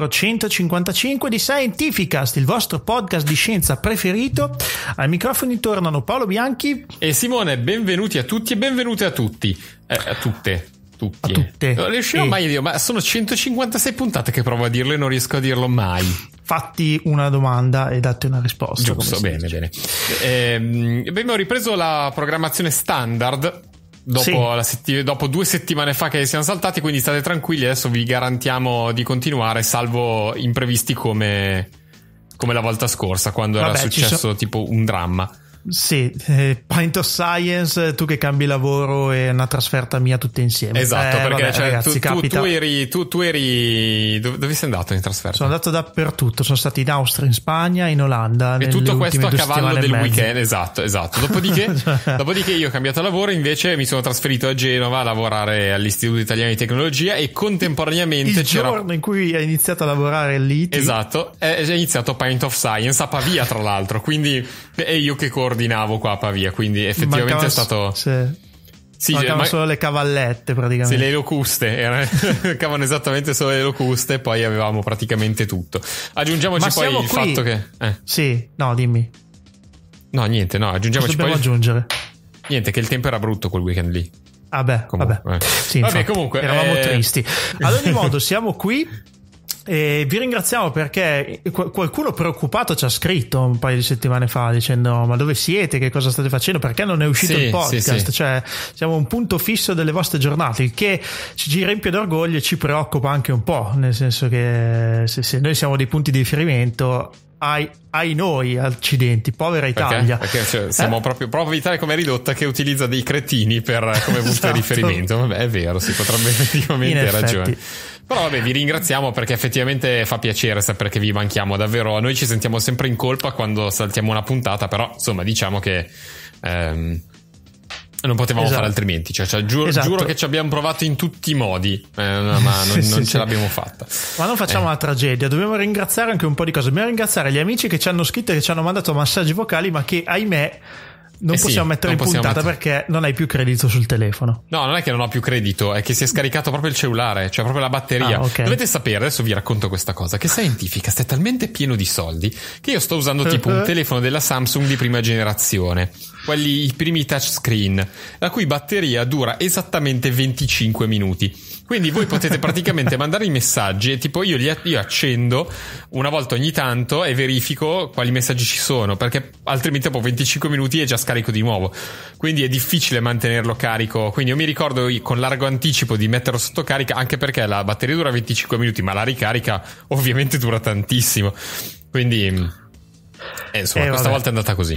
numero 155 di Scientificast, il vostro podcast di scienza preferito. Ai microfoni tornano Paolo Bianchi e Simone, benvenuti a tutti e benvenute a tutti, eh, a tutte. Tutti. A tutte. Non riuscivo e... mai a dire, ma sono 156 puntate che provo a dirlo e non riesco a dirlo mai. Fatti una domanda e date una risposta. Giusto, bene, bene. Eh, abbiamo ripreso la programmazione standard Dopo, sì. setti- dopo, due settimane fa che siamo saltati, quindi state tranquilli, adesso vi garantiamo di continuare, salvo imprevisti come, come la volta scorsa, quando Vabbè, era successo so- tipo un dramma. Sì, eh, Pint of Science, tu che cambi lavoro e una trasferta mia tutte insieme. Esatto, eh, perché vabbè, cioè, ragazzi, tu, tu, tu, eri, tu, tu eri. Dove sei andato in trasferta? Sono andato dappertutto. Sono stato in Austria, in Spagna, in Olanda. E tutto questo a cavallo del weekend. Esatto, esatto. Dopodiché, cioè. dopodiché, io ho cambiato lavoro, invece mi sono trasferito a Genova a lavorare all'Istituto Italiano di Tecnologia e contemporaneamente Il c'era. Il giorno in cui hai iniziato a lavorare lì. Esatto, è, è iniziato Pint of Science a Pavia, tra l'altro. Quindi, e io che corro coordinavo qua a Pavia, quindi effettivamente Mancava, è stato... Sì. Sì, Mancavano ma... solo le cavallette praticamente. Sì, le locuste, mancavano esattamente solo le locuste e poi avevamo praticamente tutto. Aggiungiamoci ma poi il qui... fatto che... Eh. Sì, no, dimmi. No, niente, no, aggiungiamoci poi... aggiungere? Niente, che il tempo era brutto quel weekend lì. Ah beh, comunque, vabbè. Eh. Sì, vabbè, comunque eravamo eh... tristi. Ad ogni modo, siamo qui e vi ringraziamo perché qualcuno preoccupato ci ha scritto un paio di settimane fa dicendo ma dove siete, che cosa state facendo, perché non è uscito sì, il podcast, sì, sì. cioè siamo un punto fisso delle vostre giornate, il che ci riempie d'orgoglio e ci preoccupa anche un po', nel senso che se, se noi siamo dei punti di riferimento ai, ai, noi accidenti, povera Italia. Perché, perché cioè, siamo eh? proprio, proprio Italia come ridotta che utilizza dei cretini per, come punto esatto. di riferimento. Vabbè, è vero, si potrebbe effettivamente ragione. Però vabbè, vi ringraziamo perché effettivamente fa piacere sapere che vi manchiamo davvero. Noi ci sentiamo sempre in colpa quando saltiamo una puntata, però insomma diciamo che... Ehm, non potevamo esatto. fare altrimenti, cioè, cioè giuro, esatto. giuro, che ci abbiamo provato in tutti i modi, eh, ma non, sì, non sì, ce l'abbiamo fatta. Ma non facciamo eh. una tragedia, dobbiamo ringraziare anche un po' di cose. Dobbiamo ringraziare gli amici che ci hanno scritto e che ci hanno mandato massaggi vocali, ma che ahimè non eh possiamo sì, mettere non in puntata mettere... perché non hai più credito sul telefono. No, non è che non ho più credito, è che si è scaricato proprio il cellulare, cioè proprio la batteria. Ah, okay. Dovete sapere, adesso vi racconto questa cosa, che Scientifica è talmente pieno di soldi che io sto usando tipo un telefono della Samsung di prima generazione, quelli i primi touchscreen, la cui batteria dura esattamente 25 minuti. Quindi voi potete praticamente mandare i messaggi e tipo io li io accendo una volta ogni tanto e verifico quali messaggi ci sono, perché altrimenti dopo 25 minuti è già scarico di nuovo. Quindi è difficile mantenerlo carico. Quindi io mi ricordo con largo anticipo di metterlo sotto carica, anche perché la batteria dura 25 minuti, ma la ricarica ovviamente dura tantissimo. Quindi, eh, insomma, eh, questa volta è andata così.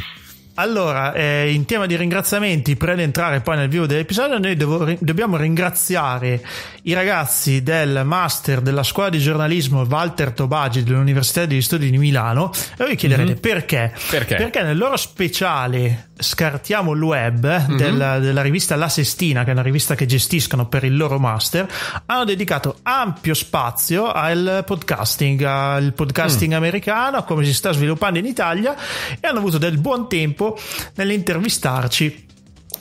Allora, eh, in tema di ringraziamenti, per entrare poi nel vivo dell'episodio, noi devo, dobbiamo ringraziare i ragazzi del master della scuola di giornalismo Walter Tobagi dell'Università degli Studi di Milano. E voi chiederete mm-hmm. perché? perché? Perché nel loro speciale Scartiamo il web mm-hmm. della, della, rivista La Sestina, che è una rivista che gestiscono per il loro master, hanno dedicato ampio spazio al podcasting, al podcasting mm. americano, a come si sta sviluppando in Italia e hanno avuto del buon tempo tempo nell'intervistarci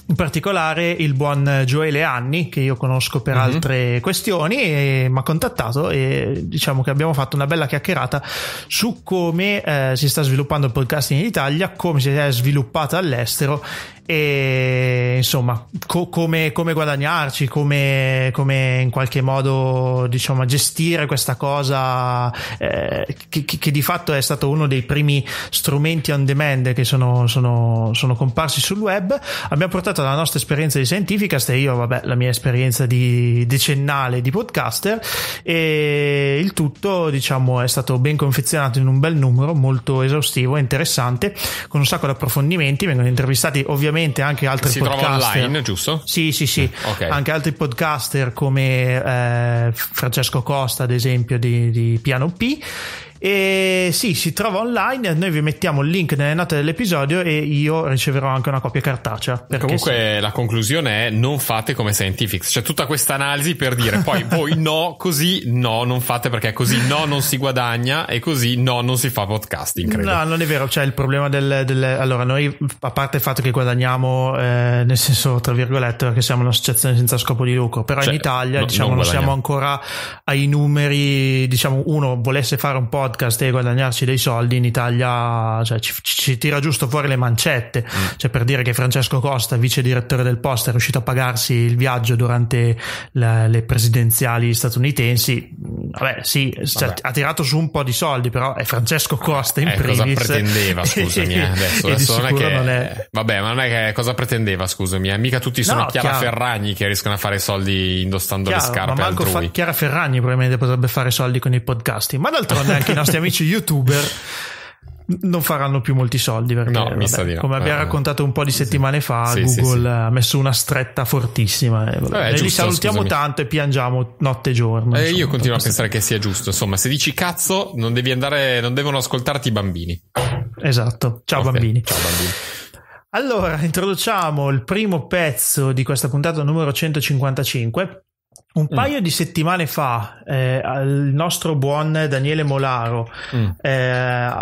in particolare il buon Gioele Anni, che io conosco per mm-hmm. altre questioni, mi ha contattato e diciamo che abbiamo fatto una bella chiacchierata su come eh, si sta sviluppando il podcasting in Italia, come si è sviluppata all'estero e insomma co- come, come, guadagnarci, come, come, in qualche modo diciamo gestire questa cosa eh, che, che, di fatto è stato uno dei primi strumenti on demand che sono, sono, sono comparsi sul web. Abbiamo portato la nostra esperienza di Scientificast e io vabbè la mia esperienza di decennale di podcaster e il tutto diciamo è stato ben confezionato in un bel numero molto esaustivo e interessante con un sacco di approfondimenti vengono intervistati ovviamente ovviamente anche altri si podcaster. trova online, giusto? Sì, sì, sì. Okay. Anche altri podcaster come eh, Francesco Costa, ad esempio, di, di Piano P E sì, si trova online. Noi vi mettiamo il link nelle note dell'episodio e io riceverò anche una copia cartacea. Comunque, sì. la conclusione è: non fate come Scientifics. C'è tutta questa analisi per dire poi voi no, così no, non fate perché così no, non si guadagna e così no, non si fa podcasting. Credo. No, non è vero. C'è il problema del, del. allora, noi, a parte il fatto che guadagniamo, eh, nel senso, tra virgolette, perché siamo un'associazione senza scopo di lucro, però cioè, in Italia, no, diciamo, non, non siamo ancora ai numeri. Diciamo, uno volesse fare un podcast e guadagnarci dei soldi in Italia, cioè, ci, ci tira giusto fuori le mancette. Mm. Cioè, per dire che Francesco Costa, vice direttore del Post, è riuscito a pagarsi il viaggio durante la, le presidenziali statunitensi. Vabbè, sì, Vabbè. ha tirato su un po' di soldi, però è Francesco Costa in eh, primis. Cosa pretendeva, scusami, eh, adesso, adesso non è che... Non è... Vabbè, ma non è che cosa pretendeva, scusami, eh? mica tutti sono no, Chiara chiaro. Ferragni che riescono a fare soldi indossando chiaro, le scarpe ma manco altrui. Fa- Chiara Ferragni probabilmente potrebbe fare soldi con i podcasting, ma d'altronde anche i nostri amici youtuber non faranno più molti soldi perché no, vabbè, come abbiamo eh, raccontato un po' di settimane fa sì, Google sì, sì. ha messo una stretta fortissima e vabbè, eh, giusto, li salutiamo scusami. tanto e piangiamo notte e giorno eh, io continuo a pensare che sia giusto insomma se dici cazzo non devi andare non devono ascoltarti i bambini esatto. Ciao okay. bambini. ciao bambini. Allora introduciamo il primo pezzo di questa puntata numero 155 un mm. paio mm. di settimane fa eh, il nostro buon Daniele Molaro mm. eh,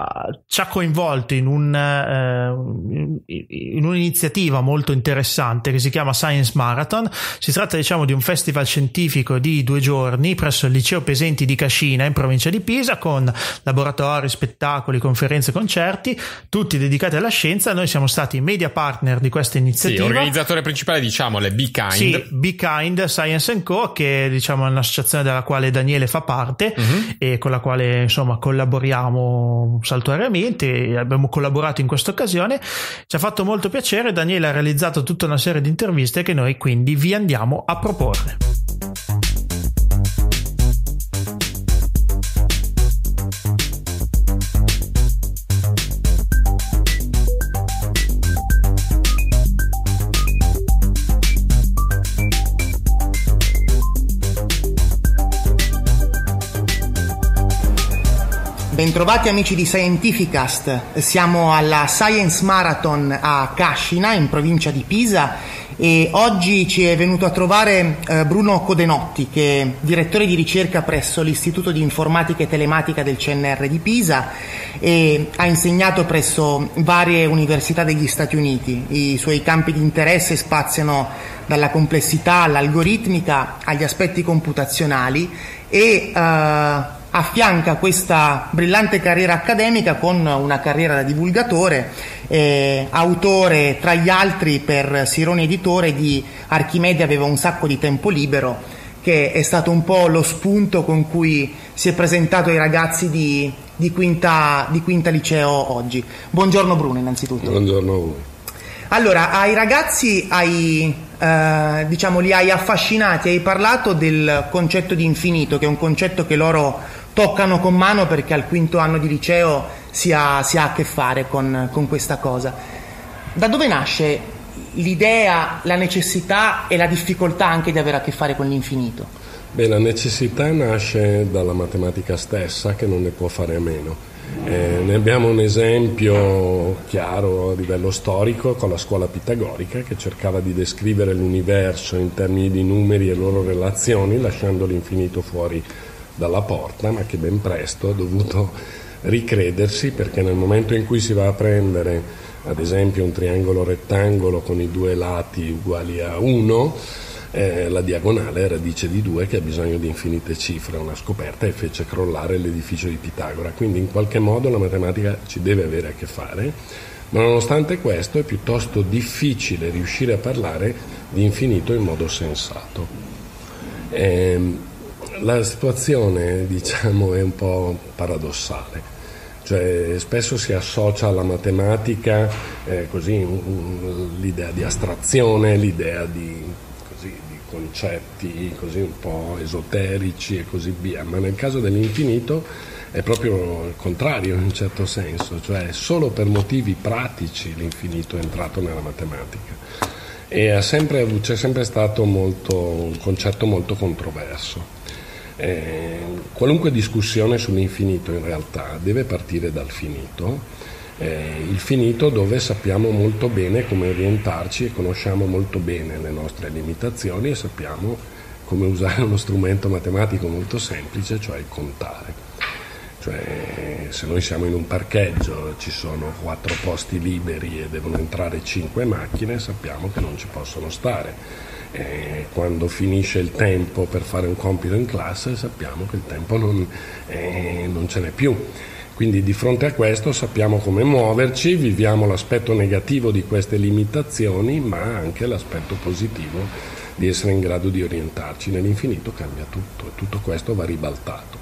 ci ha coinvolto in, un, eh, in, un'iniziativa molto interessante che si chiama Science Marathon. Si tratta diciamo di un festival scientifico di due giorni presso il liceo Pesenti di Cascina in provincia di Pisa con laboratori, spettacoli, conferenze, concerti, tutti dedicati alla scienza. Noi siamo stati media partner di questa iniziativa. Sì, organizzatore principale diciamo è Be Kind. Sì, Be Kind Science Co che diciamo, è un'associazione della quale Daniele fa parte uh-huh. e con la quale insomma collaboriamo saltuariamente. Abbiamo collaborato in questa occasione. Ci ha fatto molto piacere. Daniele ha realizzato tutta una serie di interviste che noi quindi vi andiamo a proporre. Bentrovati amici di Scientificast, siamo alla Science Marathon a Cascina in provincia di Pisa e oggi ci è venuto a trovare eh, Bruno Codenotti che è direttore di ricerca presso l'Istituto di Informatica e Telematica del CNR di Pisa e ha insegnato presso varie università degli Stati Uniti. I suoi campi di interesse spaziano dalla complessità all'algoritmica agli aspetti computazionali e eh, affianca questa brillante carriera accademica con una carriera da divulgatore, eh, autore tra gli altri per Sironi Editore di Archimede aveva un sacco di tempo libero, che è stato un po' lo spunto con cui si è presentato ai ragazzi di, di, quinta, di quinta liceo oggi. Buongiorno Bruno innanzitutto. Buongiorno a voi. Allora, ai ragazzi hai, eh, diciamo, li hai affascinati, hai parlato del concetto di infinito, che è un concetto che loro toccano con mano perché al quinto anno di liceo si ha, si ha a che fare con, con questa cosa. Da dove nasce l'idea, la necessità e la difficoltà anche di avere a che fare con l'infinito? Beh, la necessità nasce dalla matematica stessa che non ne può fare a meno. Eh, ne abbiamo un esempio chiaro a livello storico con la scuola pitagorica che cercava di descrivere l'universo in termini di numeri e loro relazioni lasciando l'infinito fuori dalla porta, ma che ben presto ha dovuto ricredersi perché nel momento in cui si va a prendere ad esempio un triangolo rettangolo con i due lati uguali a 1, eh, la diagonale radice di 2 che ha bisogno di infinite cifre, una scoperta e fece crollare l'edificio di Pitagora. Quindi in qualche modo la matematica ci deve avere a che fare, ma nonostante questo è piuttosto difficile riuscire a parlare di infinito in modo sensato. Eh, la situazione diciamo, è un po' paradossale. Cioè, spesso si associa alla matematica eh, così, l'idea di astrazione, l'idea di, così, di concetti un po' esoterici e così via, ma nel caso dell'infinito è proprio il contrario in un certo senso, cioè solo per motivi pratici l'infinito è entrato nella matematica e sempre, c'è sempre stato molto, un concetto molto controverso. Eh, qualunque discussione sull'infinito in realtà deve partire dal finito, eh, il finito dove sappiamo molto bene come orientarci e conosciamo molto bene le nostre limitazioni e sappiamo come usare uno strumento matematico molto semplice, cioè il contare. Cioè, se noi siamo in un parcheggio, ci sono quattro posti liberi e devono entrare cinque macchine, sappiamo che non ci possono stare. E quando finisce il tempo per fare un compito in classe, sappiamo che il tempo non, eh, non ce n'è più. Quindi di fronte a questo sappiamo come muoverci, viviamo l'aspetto negativo di queste limitazioni, ma anche l'aspetto positivo di essere in grado di orientarci. Nell'infinito cambia tutto e tutto questo va ribaltato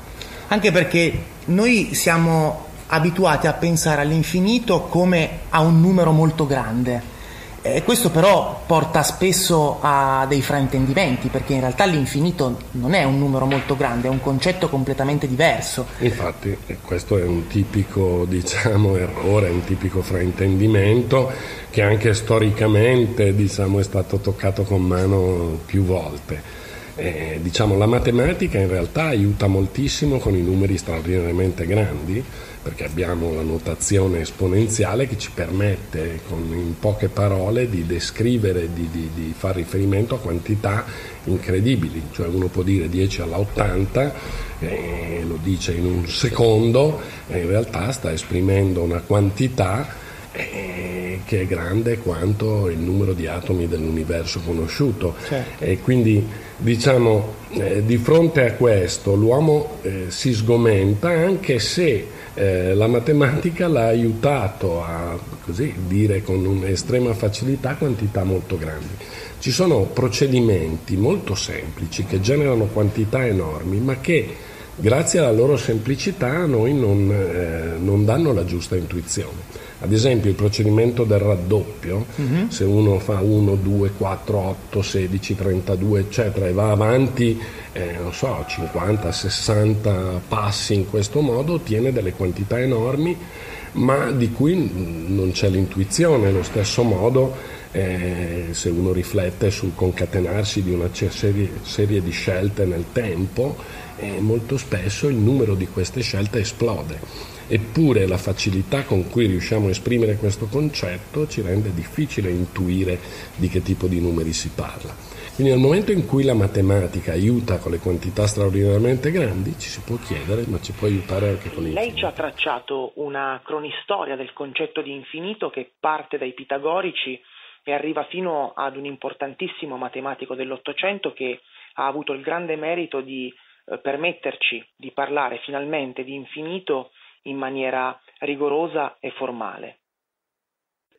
anche perché noi siamo abituati a pensare all'infinito come a un numero molto grande. E questo però porta spesso a dei fraintendimenti, perché in realtà l'infinito non è un numero molto grande, è un concetto completamente diverso. Infatti, questo è un tipico diciamo, errore, un tipico fraintendimento che anche storicamente diciamo, è stato toccato con mano più volte. Eh, diciamo, la matematica in realtà aiuta moltissimo con i numeri straordinariamente grandi perché abbiamo la notazione esponenziale che ci permette con, in poche parole di descrivere, di, di, di fare riferimento a quantità incredibili, cioè uno può dire 10 alla 80, eh, lo dice in un secondo e in realtà sta esprimendo una quantità eh, che è grande quanto il numero di atomi dell'universo conosciuto. Certo. E quindi diciamo eh, di fronte a questo l'uomo eh, si sgomenta anche se eh, la matematica l'ha aiutato a così, dire con un'estrema facilità quantità molto grandi. Ci sono procedimenti molto semplici che generano quantità enormi ma che grazie alla loro semplicità a noi non, eh, non danno la giusta intuizione. Ad esempio il procedimento del raddoppio, uh-huh. se uno fa 1, 2, 4, 8, 16, 32 eccetera e va avanti, eh, non so, 50, 60 passi in questo modo, ottiene delle quantità enormi ma di cui non c'è l'intuizione, allo stesso modo eh, se uno riflette sul concatenarsi di una serie, serie di scelte nel tempo, eh, molto spesso il numero di queste scelte esplode eppure la facilità con cui riusciamo a esprimere questo concetto ci rende difficile intuire di che tipo di numeri si parla. Quindi nel momento in cui la matematica aiuta con le quantità straordinariamente grandi, ci si può chiedere, ma ci può aiutare anche con il Lei ci ha tracciato una cronistoria del concetto di infinito che parte dai pitagorici e arriva fino ad un importantissimo matematico dell'Ottocento che ha avuto il grande merito di eh, permetterci di parlare finalmente di infinito in maniera rigorosa e formale.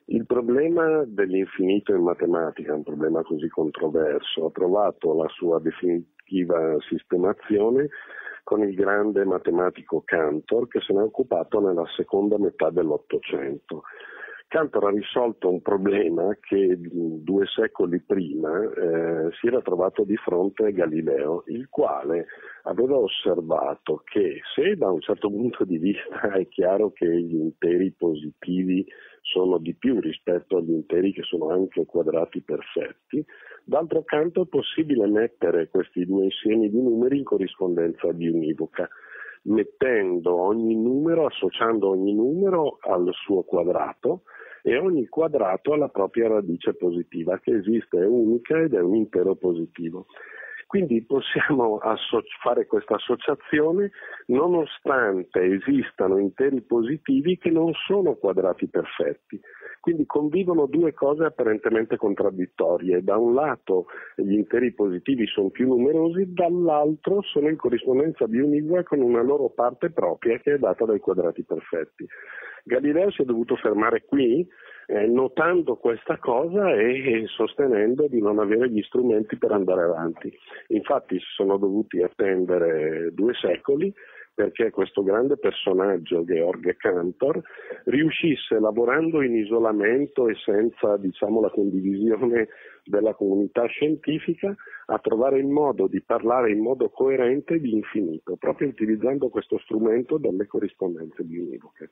Il problema dell'infinito in matematica, un problema così controverso, ha trovato la sua definitiva sistemazione con il grande matematico Cantor che se ne è occupato nella seconda metà dell'Ottocento. Cantor ha risolto un problema che due secoli prima eh, si era trovato di fronte Galileo, il quale aveva osservato che se da un certo punto di vista è chiaro che gli interi positivi sono di più rispetto agli interi che sono anche quadrati perfetti, d'altro canto è possibile mettere questi due insiemi di numeri in corrispondenza biunivoca mettendo ogni numero, associando ogni numero al suo quadrato e ogni quadrato ha la propria radice positiva che esiste, è unica ed è un intero positivo. Quindi possiamo asso- fare questa associazione nonostante esistano interi positivi che non sono quadrati perfetti. Quindi convivono due cose apparentemente contraddittorie. Da un lato gli interi positivi sono più numerosi, dall'altro sono in corrispondenza biunigua con una loro parte propria che è data dai quadrati perfetti. Galileo si è dovuto fermare qui eh, notando questa cosa e sostenendo di non avere gli strumenti per andare avanti. Infatti si sono dovuti attendere due secoli perché questo grande personaggio, Georg Cantor, riuscisse lavorando in isolamento e senza diciamo, la condivisione della comunità scientifica a trovare il modo di parlare in modo coerente di infinito, proprio utilizzando questo strumento delle corrispondenze bionivoche.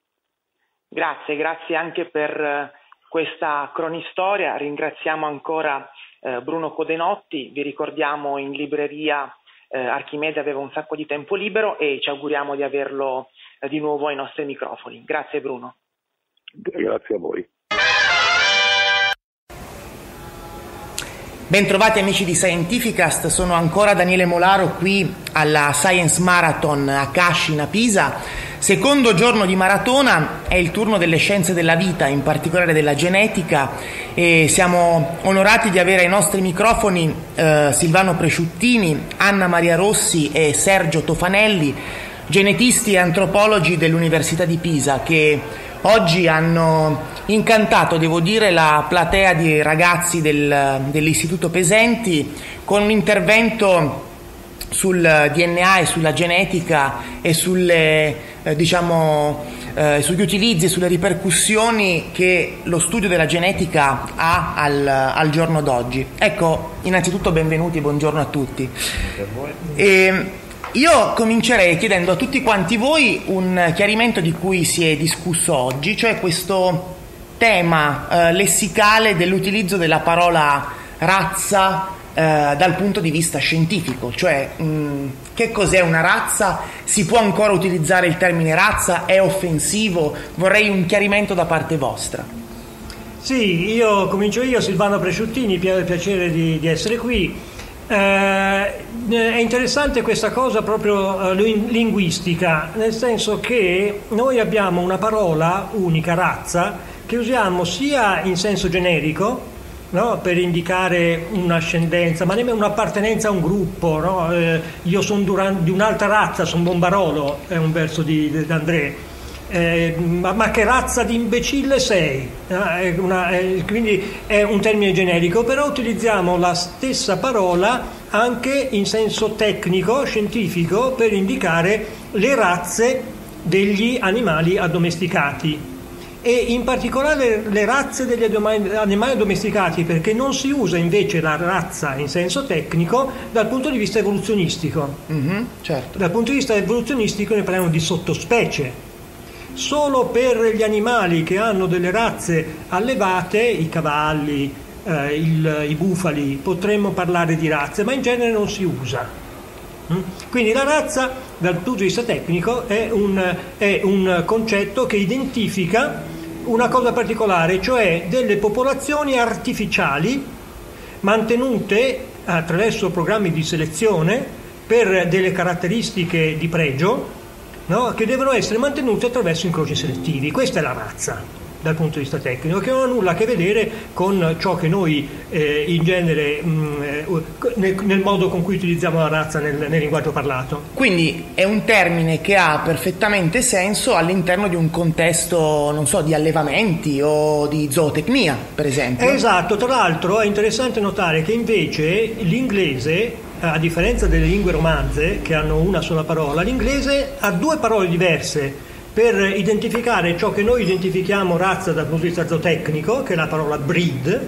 Grazie, grazie anche per questa cronistoria. Ringraziamo ancora eh, Bruno Codenotti, vi ricordiamo in libreria eh, Archimede aveva un sacco di tempo libero e ci auguriamo di averlo eh, di nuovo ai nostri microfoni. Grazie Bruno. Grazie a voi. Bentrovati amici di Scientificast, sono ancora Daniele Molaro qui alla Science Marathon a Cascina, Pisa Secondo giorno di maratona è il turno delle scienze della vita, in particolare della genetica, e siamo onorati di avere ai nostri microfoni eh, Silvano Presciuttini, Anna Maria Rossi e Sergio Tofanelli, genetisti e antropologi dell'Università di Pisa, che oggi hanno incantato, devo dire, la platea di ragazzi del, dell'Istituto Pesenti con un intervento sul DNA e sulla genetica e sulle eh, diciamo, eh, sugli utilizzi e sulle ripercussioni che lo studio della genetica ha al, al giorno d'oggi. Ecco, innanzitutto benvenuti, buongiorno a tutti. E io comincerei chiedendo a tutti quanti voi un chiarimento di cui si è discusso oggi, cioè questo tema eh, lessicale dell'utilizzo della parola razza eh, dal punto di vista scientifico, cioè mh, mm, che cos'è una razza, si può ancora utilizzare il termine razza, è offensivo, vorrei un chiarimento da parte vostra. Sì, io comincio io, Silvano Presciuttini, piacere di, di essere qui. Eh, è interessante questa cosa proprio eh, linguistica, nel senso che noi abbiamo una parola unica, razza, che usiamo sia in senso generico, no? per indicare un'ascendenza, ma nemmeno un'appartenenza a un gruppo. No? Eh, io sono di un'altra razza, sono Bombarolo, è un verso di, André. Eh, ma, ma, che razza di imbecille sei? Eh, una, è, quindi è un termine generico, però utilizziamo la stessa parola anche in senso tecnico, scientifico, per indicare le razze degli animali addomesticati e in particolare le razze degli animali domesticati perché non si usa invece la razza in senso tecnico dal punto di vista evoluzionistico. Mm-hmm, certo. Dal punto di vista evoluzionistico ne parliamo di sottospecie. Solo per gli animali che hanno delle razze allevate, i cavalli, eh, il, i bufali, potremmo parlare di razze, ma in genere non si usa. Mm? Quindi la razza dal punto di vista tecnico è un, è un concetto che identifica una cosa particolare, cioè delle popolazioni artificiali mantenute attraverso programmi di selezione per delle caratteristiche di pregio no? che devono essere mantenute attraverso incroci selettivi. Questa è la razza dal punto di vista tecnico, che non ha nulla a che vedere con ciò che noi eh, in genere mh, mm, eh, nel, nel, modo con cui utilizziamo la razza nel, nel, linguaggio parlato. Quindi è un termine che ha perfettamente senso all'interno di un contesto, non so, di allevamenti o di zootecnia, per esempio. Esatto, tra l'altro è interessante notare che invece l'inglese a differenza delle lingue romanze che hanno una sola parola, l'inglese ha due parole diverse per identificare ciò che noi identifichiamo razza dal punto di vista zootecnico, che è la parola breed,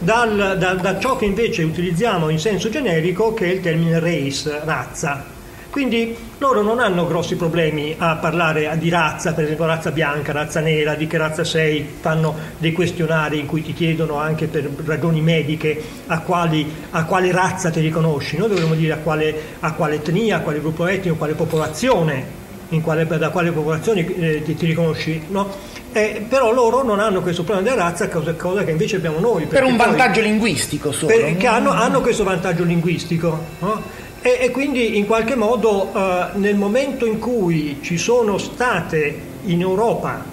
dal, da, da ciò che invece utilizziamo in senso generico, che è il termine race, razza. Quindi loro non hanno grossi problemi a parlare di razza, per esempio razza bianca, razza nera, di che razza sei, fanno dei questionari in cui ti chiedono anche per ragioni mediche a, quali, a quale razza ti riconosci. Noi dovremmo dire a quale, a quale etnia, a quale gruppo etnico, a quale popolazione quale, da quale popolazione eh, ti, ti, riconosci, no? Eh, però loro non hanno questo problema della razza, cosa, cosa che invece abbiamo noi. Per un vantaggio poi, linguistico solo. Perché hanno, hanno, questo vantaggio linguistico. No? E, e, quindi in qualche modo eh, nel momento in cui ci sono state in Europa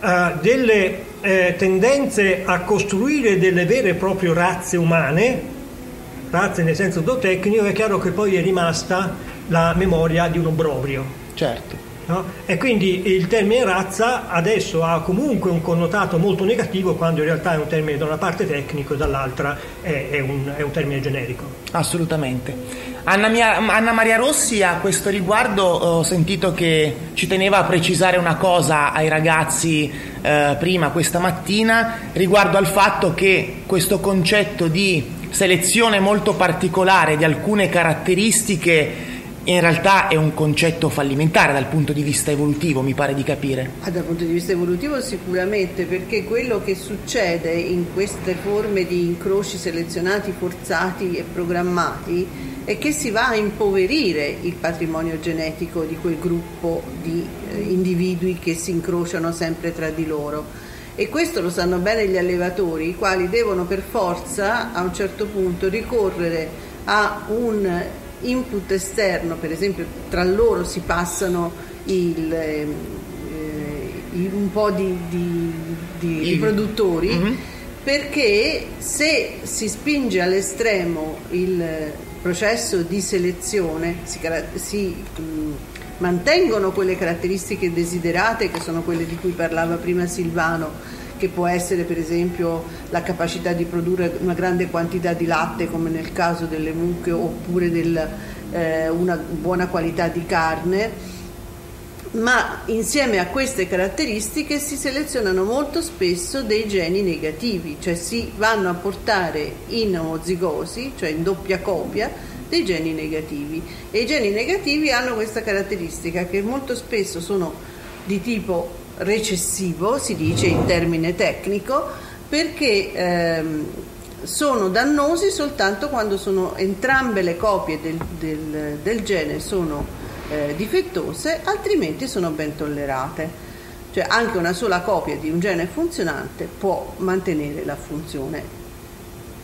eh, delle eh, tendenze a costruire delle vere e proprie razze umane, razze nel senso zootecnico, è chiaro che poi è rimasta la memoria di un obbrobrio. Certo. No? E quindi il termine razza adesso ha comunque un connotato molto negativo quando in realtà è un termine da una parte tecnico e dall'altra è, è, un, è un, termine generico. Assolutamente. Anna, Mia, Anna, Maria Rossi a questo riguardo ho sentito che ci teneva a precisare una cosa ai ragazzi eh, prima questa mattina riguardo al fatto che questo concetto di selezione molto particolare di alcune caratteristiche in realtà è un concetto fallimentare dal punto di vista evolutivo, mi pare di capire. Ah, dal punto di vista evolutivo sicuramente, perché quello che succede in queste forme di incroci selezionati, forzati e programmati è che si va a impoverire il patrimonio genetico di quel gruppo di eh, individui che si incrociano sempre tra di loro. E questo lo sanno bene gli allevatori, i quali devono per forza a un certo punto ricorrere a un input esterno, per esempio tra loro si passano il, eh, un po' di, di, di riproduttori, mm-hmm. perché se si spinge all'estremo il processo di selezione, si, si mh, mantengono quelle caratteristiche desiderate che sono quelle di cui parlava prima Silvano, che può essere per esempio la capacità di produrre una grande quantità di latte come nel caso delle mucche oppure del, eh, una buona qualità di carne. Ma insieme a queste caratteristiche si selezionano molto spesso dei geni negativi, cioè si vanno a portare in omozigosi, cioè in doppia copia, dei geni negativi. E i geni negativi hanno questa caratteristica che molto spesso sono di tipo recessivo, si dice in termine tecnico, perché ehm, sono dannosi soltanto quando sono entrambe le copie del, del, del gene sono eh, difettose, altrimenti sono ben tollerate. Cioè anche una sola copia di un gene funzionante può mantenere la funzione.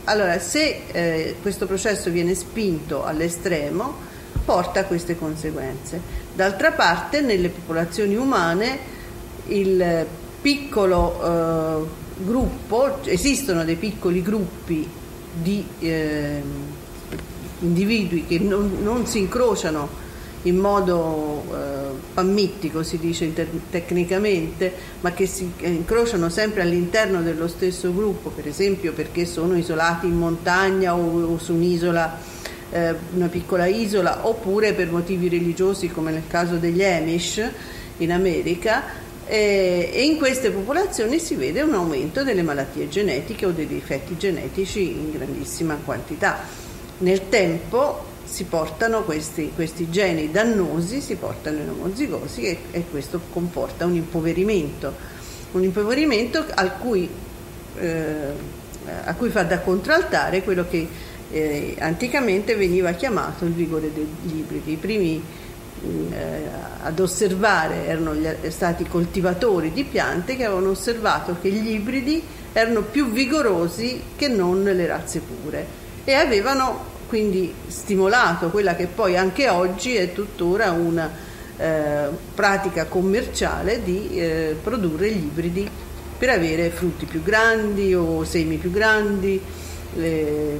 Allora, se eh, questo processo viene spinto all'estremo, porta a queste conseguenze. D'altra parte, nelle popolazioni umane il piccolo eh, gruppo, esistono dei piccoli gruppi di eh, individui che non, non, si incrociano in modo eh, pammittico, si dice inter- tecnicamente, ma che si incrociano sempre all'interno dello stesso gruppo, per esempio perché sono isolati in montagna o, o su un'isola, eh, una piccola isola, oppure per motivi religiosi come nel caso degli Amish in America, eh, e in queste popolazioni si vede un aumento delle malattie genetiche o dei difetti genetici in grandissima quantità. Nel tempo si portano questi, questi geni dannosi, si portano in omozigosi e, e, questo comporta un impoverimento, un impoverimento cui, eh, a cui fa da contraltare quello che eh, anticamente veniva chiamato il vigore degli ibridi. I primi ad osservare erano stati coltivatori di piante che avevano osservato che gli ibridi erano più vigorosi che non le razze pure e avevano quindi stimolato quella che poi anche oggi è tuttora una eh, pratica commerciale di eh, produrre gli ibridi per avere frutti più grandi o semi più grandi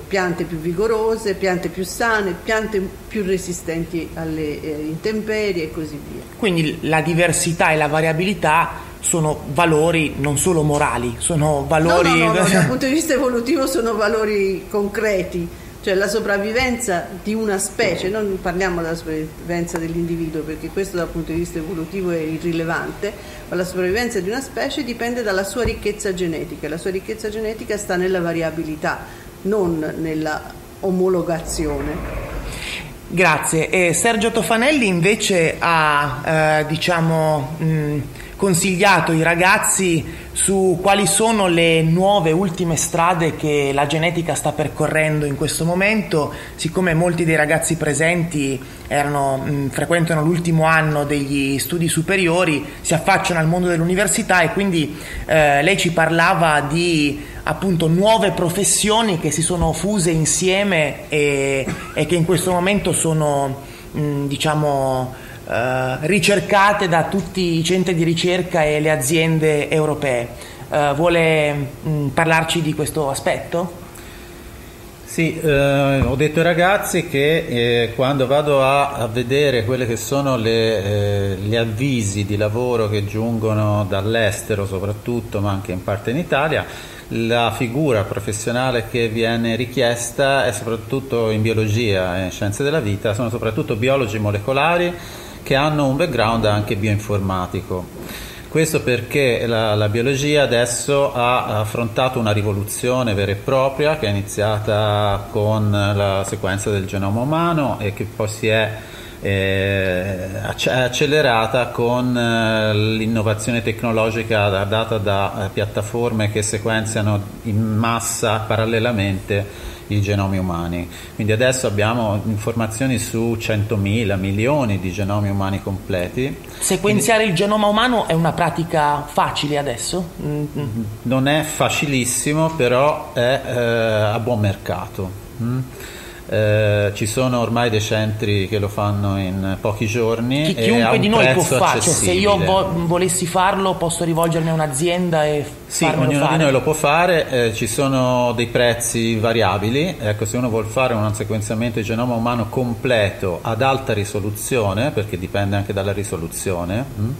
piante più vigorose, piante più sane, piante più resistenti alle eh, intemperie e così via. Quindi la diversità e la variabilità sono valori non solo morali, sono valori... No, no, no, no dal punto di vista evolutivo sono valori concreti, cioè la sopravvivenza di una specie, non parliamo della sopravvivenza dell'individuo perché questo dal punto di vista evolutivo è irrilevante, ma la sopravvivenza di una specie dipende dalla sua ricchezza genetica, la sua ricchezza genetica sta nella variabilità non nella omologazione. Grazie. E Sergio Tofanelli invece ha eh, diciamo, mh, consigliato i ragazzi su quali sono le nuove ultime strade che la genetica sta percorrendo in questo momento, siccome molti dei ragazzi presenti erano, mh, frequentano l'ultimo anno degli studi superiori, si affacciano al mondo dell'università e quindi eh, lei ci parlava di appunto nuove professioni che si sono fuse insieme e, e che in questo momento sono mh, diciamo eh, ricercate da tutti i centri di ricerca e le aziende europee. Eh, vuole mh, parlarci di questo aspetto? Sì, eh, ho detto ai ragazzi che eh, quando vado a, a, vedere quelli che sono le, eh, gli avvisi di lavoro che giungono dall'estero soprattutto, ma anche in parte in Italia, la figura professionale che viene richiesta è soprattutto in biologia e scienze della vita, sono soprattutto biologi molecolari che hanno un background anche bioinformatico. Questo perché la, la, biologia adesso ha affrontato una rivoluzione vera e propria che è iniziata con la sequenza del genoma umano e che poi si è eh, accelerata con eh, l'innovazione tecnologica data da eh, piattaforme che sequenziano in massa parallelamente i genomi umani. Quindi adesso abbiamo informazioni su 100.000, milioni di genomi umani completi. Sequenziare Quindi, il genoma umano è una pratica facile adesso? Mm-hmm. Non è facilissimo, però è eh, a buon mercato. Mm? Eh, ci sono ormai dei centri che lo fanno in pochi giorni. Chi, chiunque di noi può farlo, cioè, se io vo- volessi farlo posso rivolgermi a un'azienda e sì, ognuno fare. di noi lo può fare, eh, ci sono dei prezzi variabili, ecco, se uno vuole fare un sequenziamento di genoma umano completo ad alta risoluzione, perché dipende anche dalla risoluzione, mh, hm,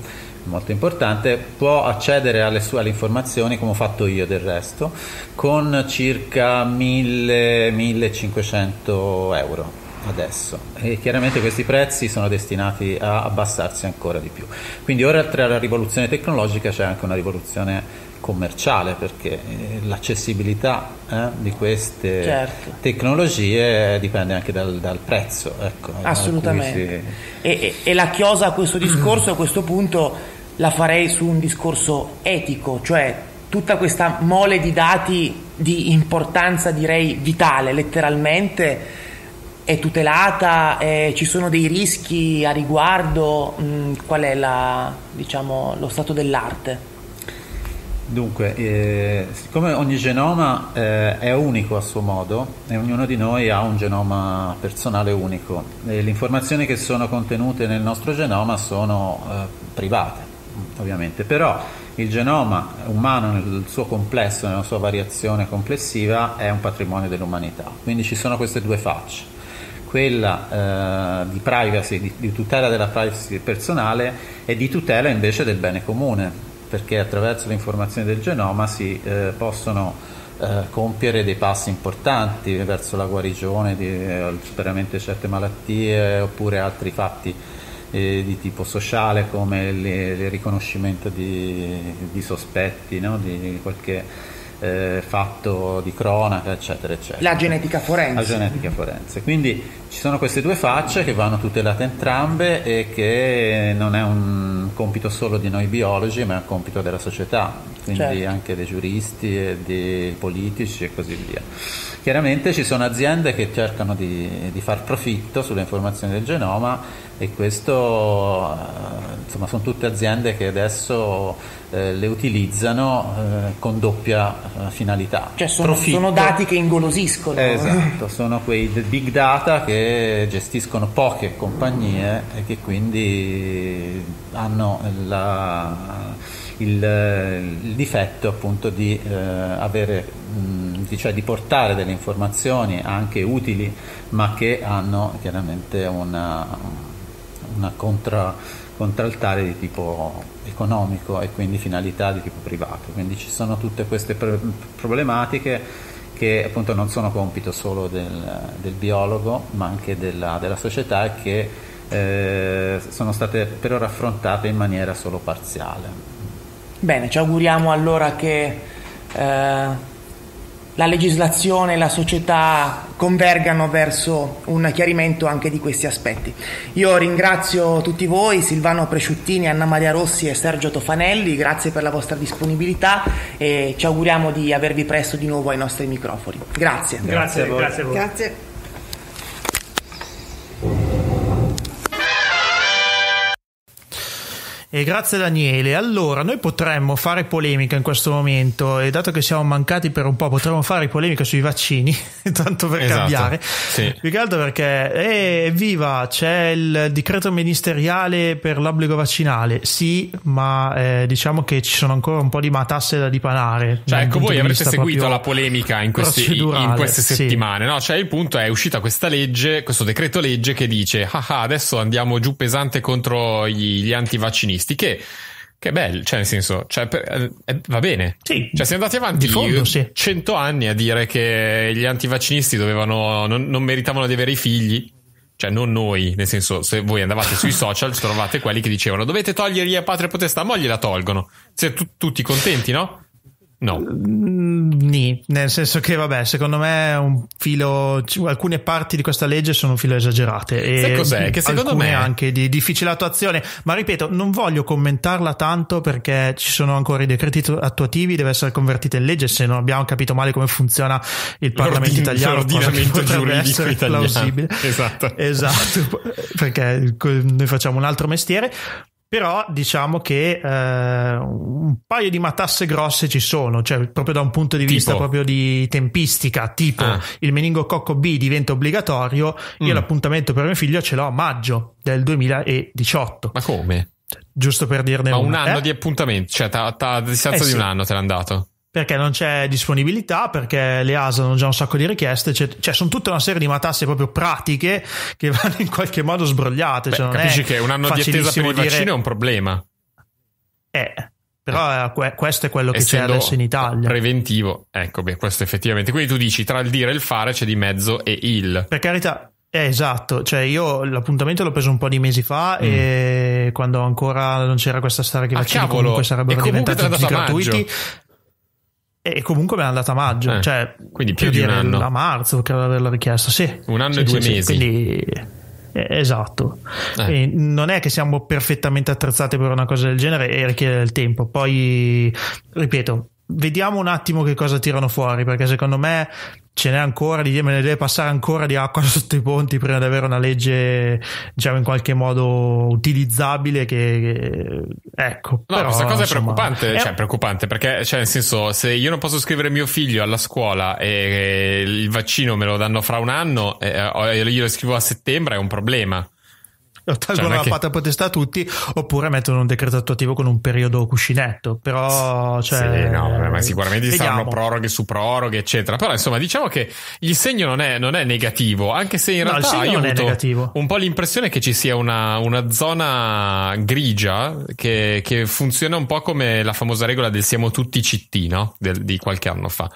molto importante, può accedere alle sue alle informazioni come ho fatto io del resto con circa 1000-1500 euro adesso. E chiaramente questi prezzi sono destinati a abbassarsi ancora di più. Quindi oltre alla rivoluzione tecnologica c'è anche una rivoluzione commerciale perché eh, l'accessibilità eh, di queste certo. tecnologie dipende anche dal, dal prezzo. Ecco, Assolutamente. Si... E, e, la chiosa a questo discorso a questo punto la farei su un discorso etico, cioè tutta questa mole di dati di importanza direi vitale letteralmente è tutelata, eh, ci sono dei rischi a riguardo, mh, mm, qual è la, diciamo, lo stato dell'arte? Dunque, eh, siccome ogni genoma eh, è unico a suo modo e ognuno di noi ha un genoma personale unico, le informazioni che sono contenute nel nostro genoma sono eh, private, ovviamente, però il genoma umano nel suo complesso, nella sua variazione complessiva, è un patrimonio dell'umanità. Quindi ci sono queste due facce, quella eh, di privacy, di, di tutela della privacy personale e di tutela invece del bene comune perché attraverso le informazioni del genoma si eh, possono eh, compiere dei passi importanti verso la guarigione, di, eh, superamento di certe malattie oppure altri fatti eh, di tipo sociale come il riconoscimento di, di sospetti, no? di qualche eh, fatto di cronaca, eccetera, eccetera. La genetica forense. La genetica forense. Quindi ci sono queste due facce che vanno tutelate entrambe e che non è un compito solo di noi biologi, ma è un compito della società, quindi certo. anche dei giuristi e dei politici e così via. Chiaramente ci sono aziende che cercano di, di far profitto sulle informazioni del genoma e questo eh, insomma sono tutte aziende che adesso eh, le utilizzano eh, con doppia eh, finalità. Cioè sono, sono, dati che ingolosiscono. Esatto, sono quei big data che gestiscono poche compagnie e che quindi hanno la, il, il, difetto appunto di avere mh, cioè di portare delle informazioni anche utili ma che hanno chiaramente una, contra, contraltare di tipo economico e quindi finalità di tipo privato. Quindi ci sono tutte queste problematiche che appunto non sono compito solo del, del biologo ma anche della, della società e che eh, sono state per ora affrontate in maniera solo parziale. Bene, ci auguriamo allora che eh, la legislazione e la società convergano verso un chiarimento anche di questi aspetti. Io ringrazio tutti voi, Silvano Presciuttini, Anna Maria Rossi e Sergio Tofanelli, grazie per la vostra disponibilità e ci auguriamo di avervi presto di nuovo ai nostri microfoni. Grazie. Grazie, grazie a voi. Grazie. A voi. grazie. E grazie Daniele. Allora, noi potremmo fare polemica in questo momento e dato che siamo mancati per un po' potremmo fare polemica sui vaccini, tanto per esatto, cambiare. Sì. Più che altro perché, eh, evviva, c'è il decreto ministeriale per l'obbligo vaccinale. Sì, ma eh, diciamo che ci sono ancora un po' di matasse da dipanare. Cioè, ecco, voi avrete seguito la polemica in, questi, in queste settimane, sì. no? Cioè, il punto è uscita questa legge, questo decreto legge che dice, ah, ah adesso andiamo giù pesante contro gli, gli antivaccinisti protagonisti, che che bello, cioè nel senso, cioè, eh, eh, va bene. Sì, cioè siamo andati avanti fondo, sì. cento anni a dire che gli antivaccinisti dovevano, non, non, meritavano di avere i figli. Cioè non noi, nel senso, se voi andavate sui social trovate quelli che dicevano dovete togliergli a patria potestà, ma gliela tolgono. Siete tu, tutti contenti, no? No. Mm, nì, nel senso che, vabbè, secondo me un filo. Alcune parti di questa legge sono un filo esagerate. E Sai cos'è? Che secondo me. anche di difficile attuazione. Ma ripeto, non voglio commentarla tanto perché ci sono ancora i decreti attuativi, deve essere convertita in legge. Se non abbiamo capito male come funziona il Parlamento L'ordin- italiano, l'ordinamento giuridico italiano. plausibile. Esatto. Esatto, perché noi facciamo un altro mestiere. Però diciamo che eh, un paio di matasse grosse ci sono, cioè proprio da un punto di tipo? vista proprio di tempistica, tipo ah. il meningococco B diventa obbligatorio, mm. io l'appuntamento per mio figlio ce l'ho a maggio del 2018. Ma come? Cioè, giusto per dirne Ma un anno eh? di appuntamento, cioè a distanza eh, di sì. un anno te l'hanno dato perché non c'è disponibilità, perché le ASA hanno già un sacco di richieste, cioè, cioè sono tutta una serie di matasse proprio pratiche che vanno in qualche modo sbrogliate. Beh, cioè, capisci che un anno di attesa per il dire... vaccino è un problema. Eh, però eh. questo è quello che Essendo c'è adesso in Italia. Preventivo, ecco, beh, questo effettivamente. Quindi tu dici tra il dire e il fare c'è di mezzo e il. Per carità, eh, esatto, cioè io l'appuntamento l'ho preso un po' di mesi fa mm. e quando ancora non c'era questa storia che i ah, vaccini cavolo. comunque sarebbero diventati gratuiti. E comunque me l'è andata a maggio, eh, cioè quindi più di un anno. A marzo credo di averla richiesta, sì. Un anno sì, e due sì, mesi. Quindi eh, esatto. Eh. non è che siamo perfettamente attrezzati per una cosa del genere e richiede del tempo. Poi, ripeto, vediamo un attimo che cosa tirano fuori, perché secondo me ce n'è ancora di me ne deve passare ancora di acqua sotto i ponti prima di avere una legge diciamo in qualche modo utilizzabile che, che ecco no però, questa cosa insomma, è preoccupante è... cioè preoccupante perché cioè nel senso se io non posso scrivere mio figlio alla scuola e il vaccino me lo danno fra un anno e io lo scrivo a settembre è un problema tolgono cioè, la patria potestà a tutti oppure mettono un decreto attuativo con un periodo cuscinetto però cioè... sì, no, ma sicuramente ci saranno proroghe su proroghe eccetera. Però insomma diciamo che il segno non è, non è negativo anche se in no, realtà io ho avuto un po' l'impressione che ci sia una, una zona grigia che, che, funziona un po' come la famosa regola del siamo tutti cittì no? Del, di qualche anno fa.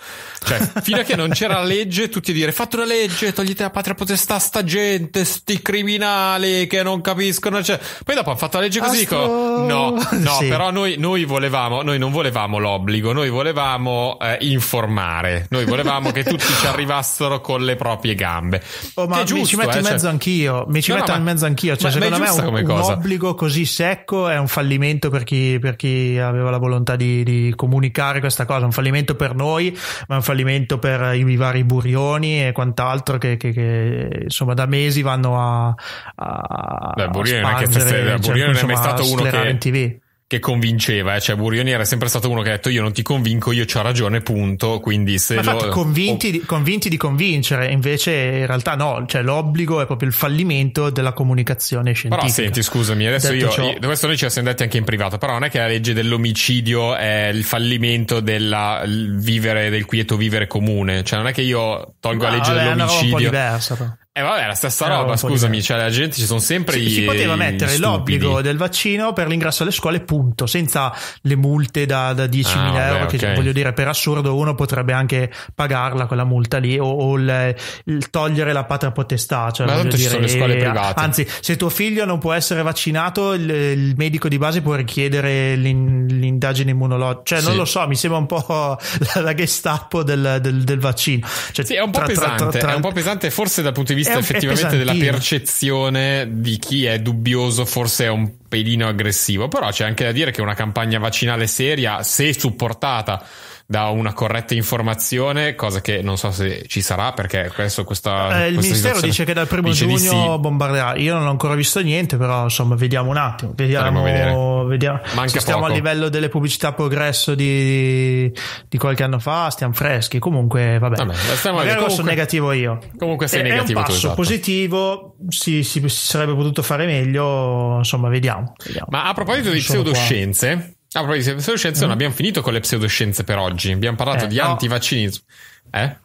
Cioè fino a che non c'era la legge tutti a dire fate una legge togliete la patria potestà sta gente sti criminali che non capiscono. Cioè, poi dopo hanno fatto la legge così, Astro... dico, no, no, sì. però noi, noi, volevamo, noi non volevamo l'obbligo, noi volevamo eh, informare, noi volevamo che tutti ci arrivassero con le proprie gambe. Oh, ma giusto, mi ci metto eh, in mezzo cioè... anch'io, mi ci no, metto no, in mezzo anch'io, cioè, secondo me un, un obbligo così secco è un fallimento per chi, per chi aveva la volontà di, di comunicare questa cosa, un fallimento per noi, ma un fallimento per i vari burioni e quant'altro che, che, che insomma da mesi vanno a, a Beh, Burioni non è che cioè, Burioni non è mai stato uno che, che convinceva, eh? cioè Burioni era sempre stato uno che ha detto io non ti convinco, io ho ragione, punto, quindi se Ma lo... infatti convinti, di, convinti di convincere, invece in realtà no, cioè l'obbligo è proprio il fallimento della comunicazione scientifica. Però senti, scusami, adesso io, ciò... io, questo noi ci siamo detti anche in privato, però non è che la legge dell'omicidio è il fallimento del vivere, del quieto vivere comune, cioè non è che io tolgo no, la legge vabbè, dell'omicidio. È una roba un po' diversa però. Eh vabbè, la stessa Era roba, scusami, cioè la gente ci sono sempre si, i Si poteva mettere l'obbligo del vaccino per l'ingresso alle scuole, punto, senza le multe da, da 10.000 ah, euro, vabbè, che okay. voglio dire, per assurdo uno potrebbe anche pagarla quella multa lì o, o il, il, togliere la patria potestà. Cioè, Ma tanto dire, ci sono le scuole private. Anzi, se tuo figlio non può essere vaccinato, il, il medico di base può richiedere l'in, l'indagine immunologica. Cioè, sì. non lo so, mi sembra un po' la, la gestapo del, del, del vaccino. Cioè, sì, è un po' tra, pesante, tra, tra, è un po' pesante forse dal punto di vista effettivamente della percezione di chi è dubbioso forse è un pelino aggressivo, però c'è anche da dire che una campagna vaccinale seria, se supportata da una corretta informazione, cosa che non so se ci sarà perché questo, questa, eh, il Ministero dice che dal primo giugno sì. bombarderà. Io non ho ancora visto niente, però insomma, vediamo un attimo. Vediamo, vediamo. Manca stiamo poco. a livello delle pubblicità progresso di, di, qualche anno fa, stiamo freschi. Comunque, vabbè, vabbè stiamo magari comunque, sono negativo io. Comunque sei è, negativo è un passo tu, esatto. positivo, si, si, si, sarebbe potuto fare meglio. Insomma, vediamo. vediamo. Ma a proposito di pseudoscienze. Ah, proprio di pseudoscienze, mm. non abbiamo finito con le pseudoscienze per oggi. Abbiamo parlato eh, di no. antivaccinismo. Eh?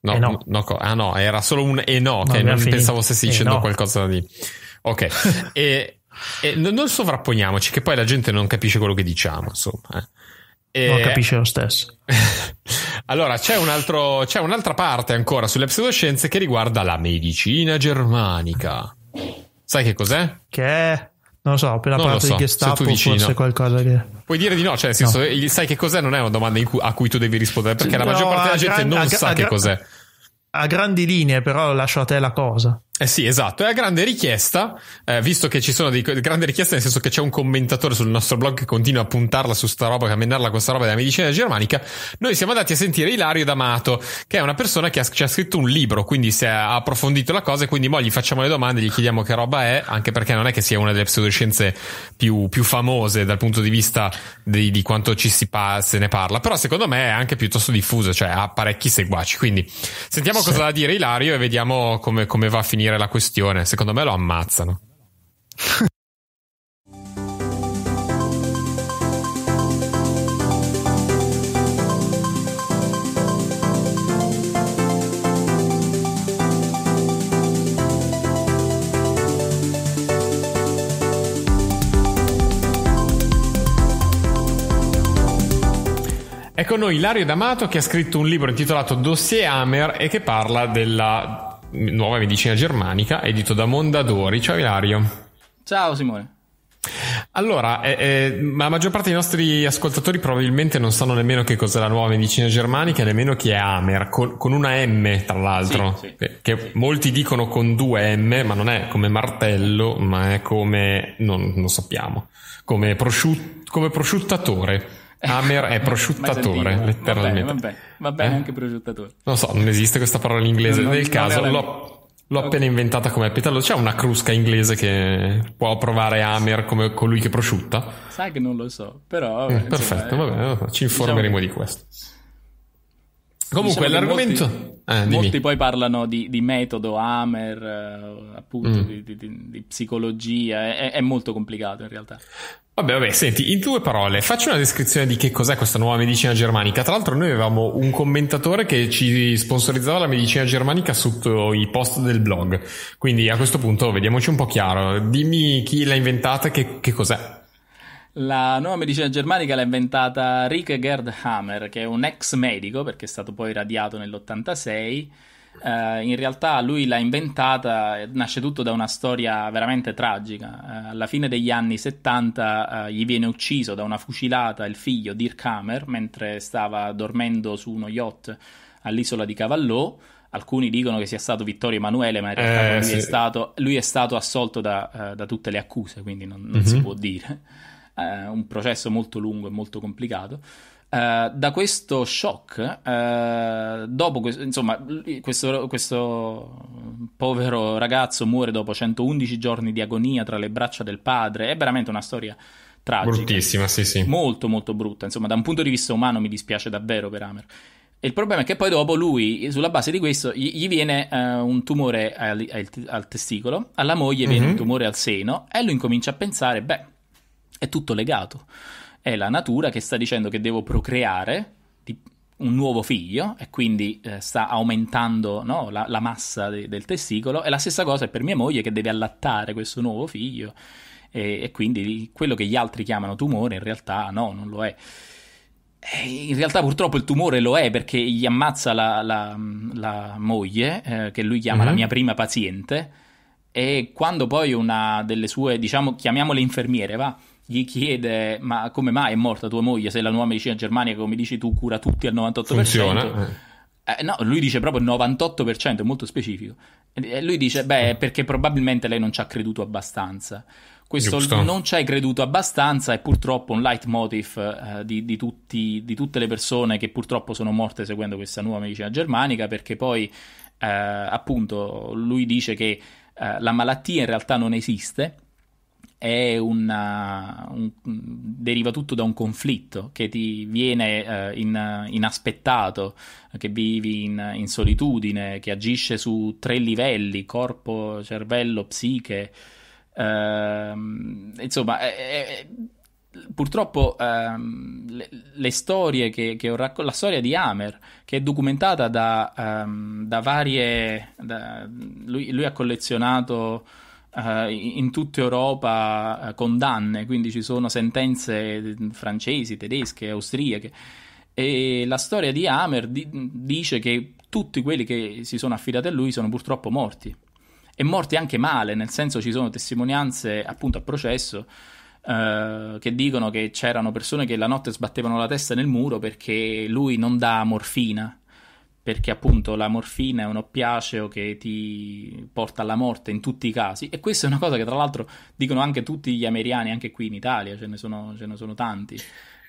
No, eh no. no, ah no, era solo un e no, che non finito. pensavo stessi eh dicendo qualcosa di... Ok, e, e, non sovrapponiamoci, che poi la gente non capisce quello che diciamo, insomma. Eh. E... Non capisce lo stesso. allora, c'è, un altro, c'è un'altra parte ancora sulle pseudoscienze che riguarda la medicina germanica. Sai che cos'è? Che è... Non so, appena parlato so, di Gestapo forse qualcosa che... Puoi dire di no, cioè nel senso, no. sai che cos'è non è una domanda cui, a cui tu devi rispondere, perché sì, la maggior parte della gente gran, non sa che cos'è. A grandi linee però lascio a te la cosa. Eh sì, esatto, è a grande richiesta, eh, visto che ci sono di grande richiesta, nel senso che c'è un commentatore sul nostro blog che continua a puntarla su sta roba, a menarla con sta roba della medicina germanica, noi siamo andati a sentire Ilario D'Amato, che è una persona che ha, ci ha scritto un libro, quindi si è approfondito la cosa e quindi mo gli facciamo le domande, gli chiediamo che roba è, anche perché non è che sia una delle pseudoscienze più, più famose dal punto di vista di, di quanto ci si pa- se ne parla, però secondo me è anche piuttosto diffusa, cioè ha parecchi seguaci, quindi sentiamo sì. cosa ha da dire Ilario e vediamo come, come va a finire finire la questione. Secondo me lo ammazzano. È con noi Ilario D'Amato che ha scritto un libro intitolato Dossier Hammer e che parla della nuova medicina germanica, edito da Mondadori. Ciao Ilario. Ciao Simone. Allora, eh, eh, la maggior parte dei nostri ascoltatori probabilmente non sanno nemmeno che cos'è la nuova medicina germanica, nemmeno chi è Amer, con, con una M tra l'altro, sì, sì. Che, che, molti dicono con due M, ma non è come martello, ma è come, non lo sappiamo, come, prosciut, come prosciuttatore. Amer è prosciuttatore, letteralmente. Va bene, va bene, eh? anche prosciuttatore. Non so, non esiste questa parola in inglese. Non, Nel caso l'ho, l'ho appena inventata come epitalo. C'è una crusca inglese che può provare Amer come colui che prosciutta? Sai che non lo so, però... Vabbè, perfetto, insomma, va bene, ci informeremo diciamo... di questo. Comunque diciamo l'argomento... Molti, eh, molti, poi parlano di, di metodo Hammer, eh, appunto, mm. di, di, di, psicologia, è, è, molto complicato in realtà. Vabbè, vabbè, senti, in due parole, faccio una descrizione di che cos'è questa nuova medicina germanica. Tra l'altro noi avevamo un commentatore che ci sponsorizzava la medicina germanica sotto i post del blog, quindi a questo punto vediamoci un po' chiaro. Dimmi chi l'ha inventata e che, che cos'è. La nuova medicina germanica l'ha inventata Rick Gerd Hammer, che è un ex medico, perché è stato poi radiato nell'86 Uh, in realtà lui l'ha inventata, nasce tutto da una storia veramente tragica. Uh, alla fine degli anni 70 uh, eh, gli viene ucciso da una fucilata il figlio Dirk Hammer mentre stava dormendo su uno yacht all'isola di Cavallò. Alcuni dicono che sia stato Vittorio Emanuele, ma in realtà lui, sì. è stato, lui, è stato, assolto da, da tutte le accuse, quindi non, non mm-hmm. si può dire. un processo molto lungo e molto complicato. Uh, da questo shock, uh, dopo insomma, questo, questo, povero ragazzo muore dopo 111 giorni di agonia tra le braccia del padre. È veramente una storia tragica. Bruttissima, sì, sì. Molto, molto brutta. Insomma, da un punto di vista umano mi dispiace davvero per Amer. E il problema è che poi dopo lui, sulla base di questo, gli, viene uh, un tumore al, al, al, testicolo, alla moglie mm-hmm. viene un tumore al seno e lui incomincia a pensare, beh, è tutto legato è la natura che sta dicendo che devo procreare un nuovo figlio e quindi eh, sta aumentando no, la, la, massa de, del testicolo e la stessa cosa è per mia moglie che deve allattare questo nuovo figlio e, e quindi quello che gli altri chiamano tumore in realtà no, non lo è. E in realtà purtroppo il tumore lo è perché gli ammazza la, la, la moglie, eh, che lui chiama mm-hmm. la mhm. mia prima paziente, e quando poi una delle sue, diciamo, chiamiamole infermiere, va, gli chiede ma come mai è morta tua moglie? Se la nuova medicina germanica come dici tu cura tutti al 98% funziona eh, no lui dice proprio il 98% è molto specifico. E lui dice beh perché probabilmente lei non ci ha creduto abbastanza questo Giusto. non ci hai creduto abbastanza è purtroppo un leitmotiv eh, di, di, tutti, di, tutte le persone che purtroppo sono morte seguendo questa nuova medicina germanica perché poi eh, appunto lui dice che eh, la malattia in realtà non esiste una, un, deriva tutto da un conflitto che ti viene uh, in, inaspettato, che vivi in, in, solitudine, che agisce su tre livelli, corpo, cervello, psiche. Uh, insomma, è, è, purtroppo uh, le, le, storie che, che ho raccontato, la storia di Hammer, che è documentata da, um, da varie... Da, lui, lui ha collezionato uh, in tutta Europa uh, condanne, quindi ci sono sentenze francesi, tedesche, austriache. E la storia di Hammer di- dice che tutti quelli che si sono affidati a lui sono purtroppo morti. e morti anche male, nel senso ci sono testimonianze appunto a processo eh, che dicono che c'erano persone che la notte sbattevano la testa nel muro perché lui non dà morfina perché appunto la morfina è un oppiaceo che ti porta alla morte in tutti i casi e questa è una cosa che tra l'altro dicono anche tutti gli americani, anche qui in Italia, ce ne sono, ce ne sono tanti.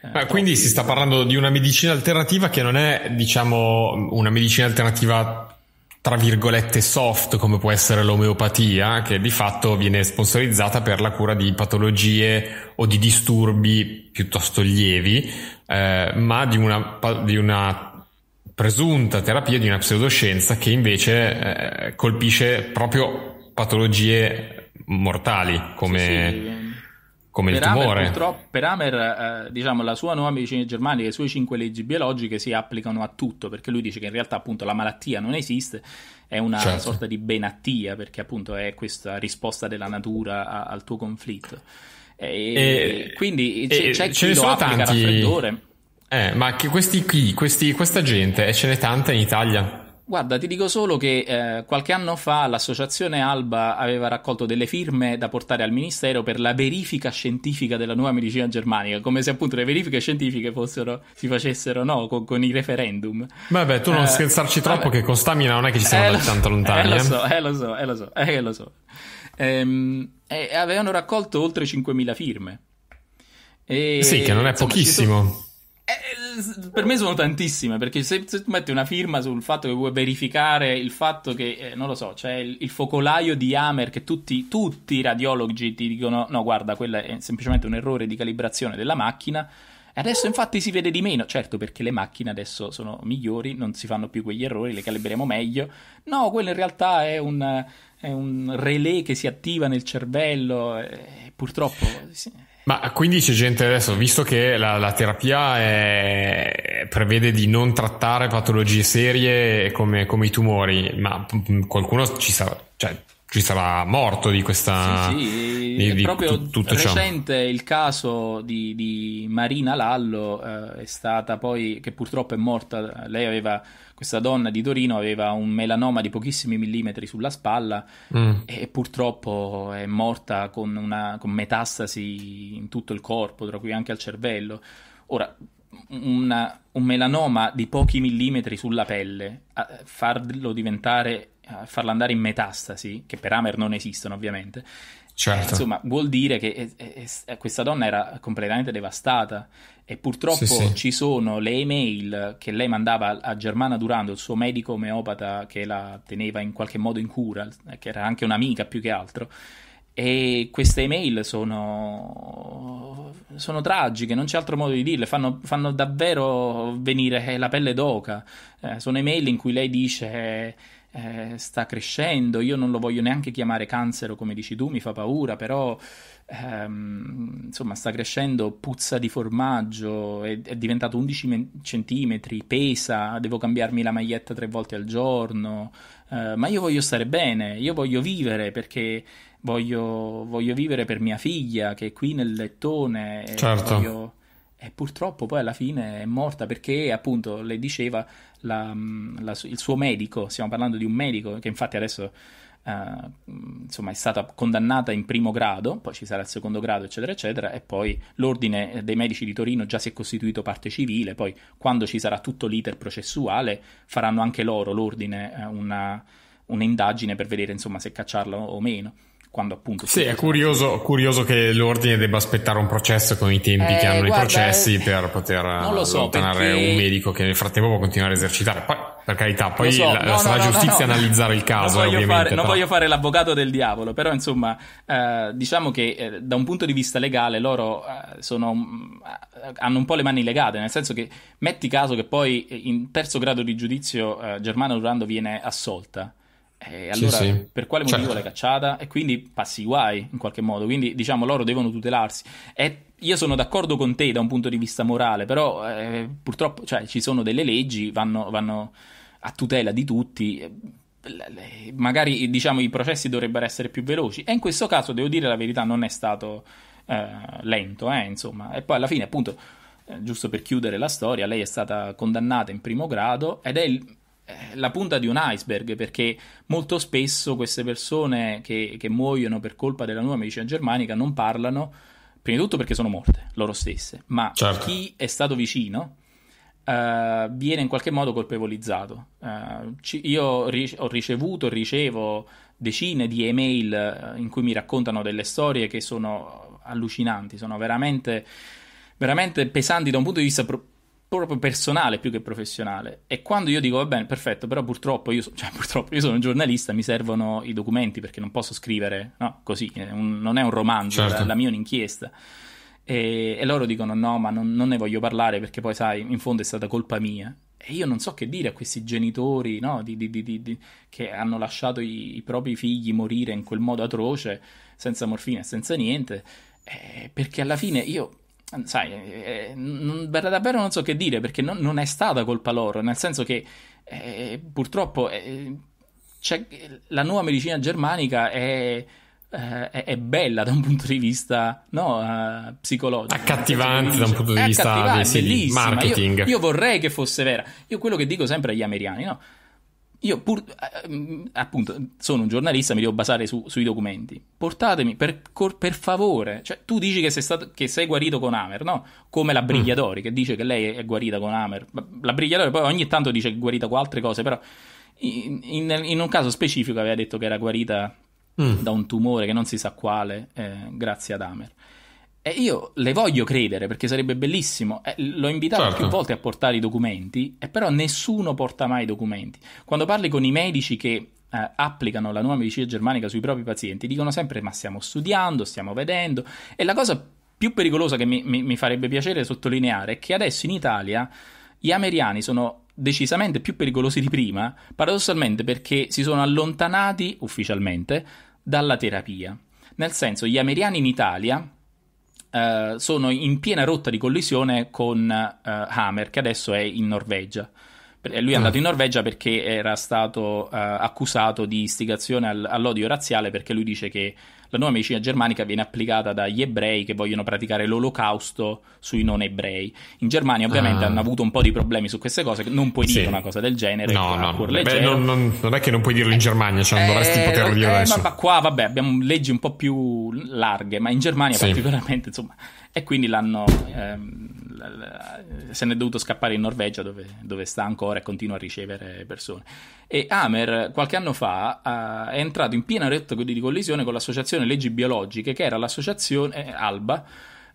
Eh, quindi si sta parlando di una medicina alternativa che non è, diciamo, una medicina alternativa tra virgolette soft come può essere l'omeopatia, che di fatto viene sponsorizzata per la cura di patologie o di disturbi piuttosto lievi, eh, ma di una, di una presunta terapia di una pseudoscienza che invece eh, colpisce proprio patologie mortali come, sì, sì. come il tumore. Amer, purtroppo, per Amer, eh, diciamo, la sua nuova medicina germanica, le sue cinque leggi biologiche si applicano a tutto, perché lui dice che in realtà appunto la malattia non esiste, è una certo. sorta di benattia, perché appunto è questa risposta della natura a, al tuo conflitto. E, e quindi e, c'è, c'è chi lo applica tanti... raffreddore eh, ma che questi qui, questi, questa gente, e ce n'è tanta in Italia? Guarda, ti dico solo che eh, qualche anno fa l'associazione Alba aveva raccolto delle firme da portare al ministero per la verifica scientifica della nuova medicina germanica, come se appunto le verifiche scientifiche fossero, si facessero no, con, con i referendum. Vabbè, tu non eh, scherzarci troppo vabbè. che con Stamina non è che ci siamo eh, tanto lontani. Eh, lo so, eh, lo so, eh, lo so, eh, lo so. Ehm, avevano raccolto oltre 5.000 firme. E, sì, che non è pochissimo. Per me sono tantissime perché se, se, metti una firma sul fatto che vuoi verificare il fatto che, eh, non lo so, c'è il, il, focolaio di Hammer che tutti, tutti i radiologi ti dicono no guarda, quello è semplicemente un errore di calibrazione della macchina. Adesso infatti si vede di meno, certo perché le macchine adesso sono migliori, non si fanno più quegli errori, le calibriamo meglio. No, quello in realtà è un, è un relay che si attiva nel cervello, purtroppo... Sì ma quindi c'è gente adesso, visto che la, la terapia è, prevede di non trattare patologie serie come, come i tumori, ma qualcuno ci sarà, cioè, ci sarà morto di questa. Sì, sì. Di, di proprio t- tutto recente ciò. il caso di, di Marina Lallo eh, è stata poi, che purtroppo è morta. Lei aveva questa donna di Torino aveva un melanoma di pochissimi millimetri sulla spalla mm. e purtroppo è morta con, una, con metastasi in tutto il corpo, tra cui anche al cervello. Ora, una, un melanoma di pochi millimetri sulla pelle, farlo diventare, farlo andare in metastasi, che per Amer non esistono ovviamente, Certo. Insomma, vuol dire che è, è, è, questa donna era completamente devastata e purtroppo sì, sì. ci sono le email che lei mandava a Germana Durando, il suo medico omeopata che la teneva in qualche modo in cura, che era anche un'amica più che altro. E queste email sono, sono tragiche, non c'è altro modo di dirle, fanno, fanno davvero venire la pelle d'oca. Eh, sono email in cui lei dice eh, sta crescendo, io non lo voglio neanche chiamare cancero come dici tu, mi fa paura, però ehm, insomma sta crescendo, puzza di formaggio, è, è, diventato 11 centimetri, pesa, devo cambiarmi la maglietta tre volte al giorno, eh, ma io voglio stare bene, io voglio vivere perché voglio, voglio vivere per mia figlia che è qui nel lettone. Certo. Voglio... E purtroppo poi alla fine è morta perché appunto le diceva la, la, il suo medico, stiamo parlando di un medico che infatti adesso Uh, insomma, è stata condannata in primo grado, poi ci sarà il secondo grado, eccetera, eccetera, e poi l'ordine dei medici di Torino già si è costituito parte civile, poi quando ci sarà tutto l'iter processuale faranno anche loro, l'ordine, uh, una, un'indagine per vedere insomma se cacciarlo o meno quando appunto... Sì, è curioso, curioso, che l'ordine debba aspettare un processo con i tempi eh, che hanno guarda, i processi eh, per poter so, allontanare perché... un medico che nel frattempo può continuare a esercitare. Poi, per carità, poi so. la, no, sarà no, giustizia no, analizzare il caso, non voglio, fare, non voglio fare l'avvocato del diavolo, però insomma, eh, diciamo che eh, da un punto di vista legale loro eh, sono, eh, hanno un po' le mani legate, nel senso che metti caso che poi in terzo grado di giudizio Germano Durando viene assolta e allora sì, sì. per quale motivo certo. l'hai cacciata? E quindi passi guai in qualche modo. Quindi diciamo loro devono tutelarsi. E io sono d'accordo con te da un punto di vista morale, però eh, purtroppo cioè, ci sono delle leggi, vanno, vanno a tutela di tutti. Magari diciamo i processi dovrebbero essere più veloci. E in questo caso, devo dire la verità, non è stato eh, lento, eh, insomma. E poi alla fine, appunto, eh, giusto per chiudere la storia, lei è stata condannata in primo grado ed è il eh, la punta di un iceberg, perché molto spesso queste persone che, che muoiono per colpa della nuova medicina germanica non parlano, prima di tutto perché sono morte loro stesse, ma certo. chi è stato vicino uh, viene in qualche modo colpevolizzato. Uh, ci, io ho ricevuto, ricevo decine di email in cui mi raccontano delle storie che sono allucinanti, sono veramente, veramente pesanti da un punto di vista pro- proprio personale più che professionale. E quando io dico va bene, perfetto, però purtroppo io, cioè, purtroppo io sono un giornalista, mi servono i documenti perché non posso scrivere no, così, è un, non è un romanzo, certo. la, la, mia è un'inchiesta. E, e, loro dicono no, ma non, non, ne voglio parlare perché poi sai, in fondo è stata colpa mia. E io non so che dire a questi genitori no, di, di, di, che hanno lasciato i, i, propri figli morire in quel modo atroce, senza morfina e senza niente, eh, perché alla fine io sai, eh, non, davvero non so che dire perché non, non, è stata colpa loro, nel senso che eh, purtroppo eh, la nuova medicina germanica è, eh, è, è, bella da un punto di vista no, uh, psicologico. Accattivante da un punto di vista di marketing. Io, io, vorrei che fosse vera. Io quello che dico sempre agli americani, no? Io pur, eh, appunto, sono un giornalista, mi devo basare su, sui documenti. Portatemi, per, per favore. Cioè, tu dici che sei, stato, che sei, guarito con Amer, no? Come la Brigliatori, mm. che dice che lei è guarita con Amer. La Brigliatori poi ogni tanto dice che è guarita con altre cose, però in, in, in un caso specifico aveva detto che era guarita mm. da un tumore che non si sa quale, eh, grazie ad Amer. E io le voglio credere perché sarebbe bellissimo. Eh, l'ho invitato certo. più volte a portare i documenti, e però nessuno porta mai i documenti. Quando parli con i medici che eh, applicano la nuova medicina germanica sui propri pazienti, dicono sempre: Ma stiamo studiando, stiamo vedendo. E la cosa più pericolosa che mi, mi, mi farebbe piacere sottolineare è che adesso in Italia gli americani sono decisamente più pericolosi di prima, paradossalmente perché si sono allontanati ufficialmente dalla terapia. Nel senso, gli americani in Italia uh, sono in piena rotta di collisione con uh, Hammer, che adesso è in Norvegia. Lui è andato in Norvegia perché era stato uh, accusato di istigazione al, all'odio razziale perché lui dice che la nuova medicina germanica viene applicata dagli ebrei che vogliono praticare l'olocausto sui non ebrei. In Germania ovviamente ah. hanno avuto un po' di problemi su queste cose, non puoi dire sì. una cosa del genere. No, no, Beh, non, non, non, è che non puoi dirlo in Germania, cioè non eh, dovresti poterlo dire eh, adesso. Ma qua vabbè abbiamo leggi un po' più larghe, ma in Germania sì. particolarmente insomma e quindi l'hanno, ehm, se ne è dovuto scappare in Norvegia dove, dove, sta ancora e continua a ricevere persone. E Amer qualche anno fa uh, è entrato in piena retta di collisione con l'associazione Leggi Biologiche, che era l'associazione eh, ALBA,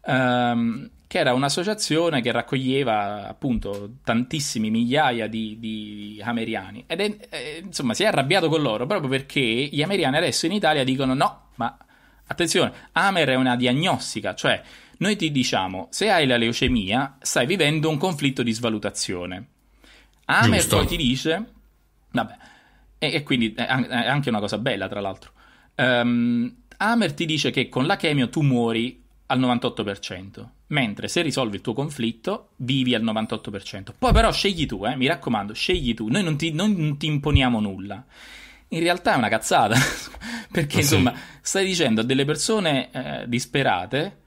um, che era un'associazione che raccoglieva appunto tantissimi migliaia di, di ameriani. Ed è, eh, insomma si è arrabbiato con loro proprio perché gli ameriani adesso in Italia dicono no, ma attenzione, Amer è una diagnostica, cioè noi ti diciamo, se hai la leucemia, stai vivendo un conflitto di svalutazione. Amer Giusto. poi ti dice, vabbè, e, e, quindi è anche una cosa bella, tra l'altro. Um, Amer ti dice che con la chemio tu muori al 98%, mentre se risolvi il tuo conflitto vivi al 98%. Poi però scegli tu, eh, mi raccomando, scegli tu, noi non ti, non ti imponiamo nulla. In realtà è una cazzata, perché ah, insomma sì. stai dicendo a delle persone eh, disperate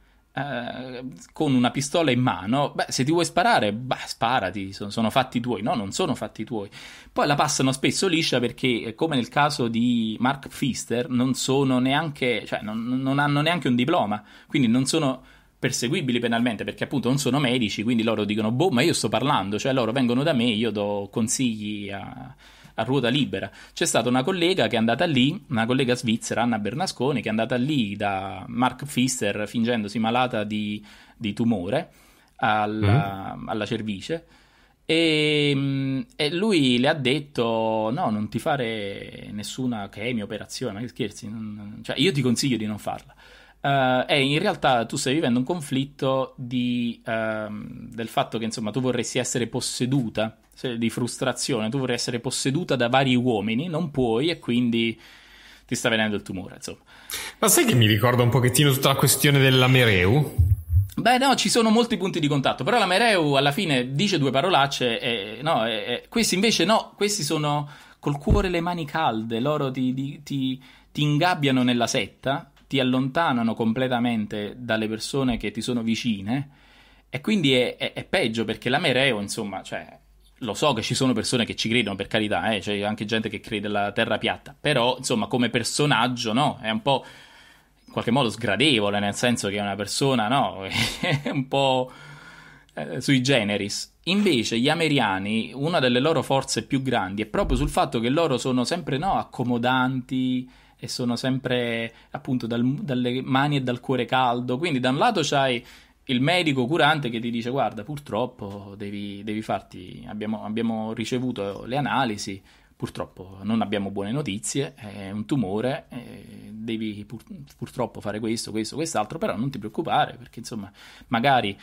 con una pistola in mano, beh, se ti vuoi sparare, beh, sparati, sono, sono, fatti tuoi. No, non sono fatti tuoi. Poi la passano spesso liscia perché, eh, come nel caso di Mark Pfister, non sono neanche, cioè, non, non hanno neanche un diploma, quindi non sono perseguibili penalmente perché appunto non sono medici, quindi loro dicono, boh, ma io sto parlando, cioè loro vengono da me, io do consigli a a ruota libera. C'è stata una collega che è andata lì, una collega svizzera, Anna Bernasconi, che è andata lì da Mark Pfister fingendosi malata di, di tumore alla, mm. alla cervice. E, e, lui le ha detto: No, non ti fare nessuna chemio operazione. Che scherzi? Non, cioè, io ti consiglio di non farla. Uh, e in realtà tu stai vivendo un conflitto di, uh, del fatto che insomma tu vorresti essere posseduta di frustrazione, tu vorrei essere posseduta da vari uomini, non puoi e quindi ti sta venendo il tumore, insomma. Ma sai che mi ricorda un pochettino tutta la questione della Mereu? Beh, no, ci sono molti punti di contatto, però la Mereu alla fine dice due parolacce e, no, e, e, questi invece no, questi sono col cuore e le mani calde, loro ti, ti, ti, ti ingabbiano nella setta, ti allontanano completamente dalle persone che ti sono vicine e quindi è, è, è peggio perché la Mereu, insomma, cioè lo so che ci sono persone che ci credono, per carità, eh, c'è anche gente che crede alla terra piatta, però insomma come personaggio no, è un po' in qualche modo sgradevole, nel senso che è una persona no, è un po' eh, sui generis. Invece gli americani, una delle loro forze più grandi è proprio sul fatto che loro sono sempre no, accomodanti e sono sempre appunto dal, dalle mani e dal cuore caldo, quindi da un lato c'hai il medico curante che ti dice guarda purtroppo devi, devi farti, abbiamo, abbiamo, ricevuto le analisi, purtroppo non abbiamo buone notizie, è un tumore, eh, devi pur, purtroppo fare questo, questo, quest'altro, però non ti preoccupare perché insomma magari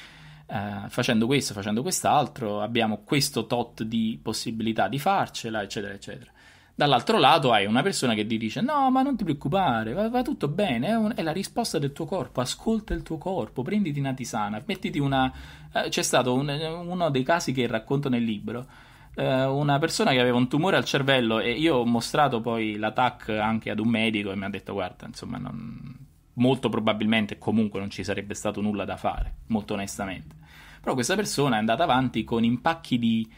eh, facendo questo, facendo quest'altro abbiamo questo tot di possibilità di farcela, eccetera, eccetera. Dall'altro lato hai una persona che ti dice no ma non ti preoccupare, va, va tutto bene, è, un, è, la risposta del tuo corpo, ascolta il tuo corpo, prenditi una tisana, mettiti una... Eh, c'è stato un, uno dei casi che racconto nel libro, eh, una persona che aveva un tumore al cervello e io ho mostrato poi l'attack anche ad un medico e mi ha detto guarda insomma non, molto probabilmente comunque non ci sarebbe stato nulla da fare, molto onestamente. Però questa persona è andata avanti con impacchi di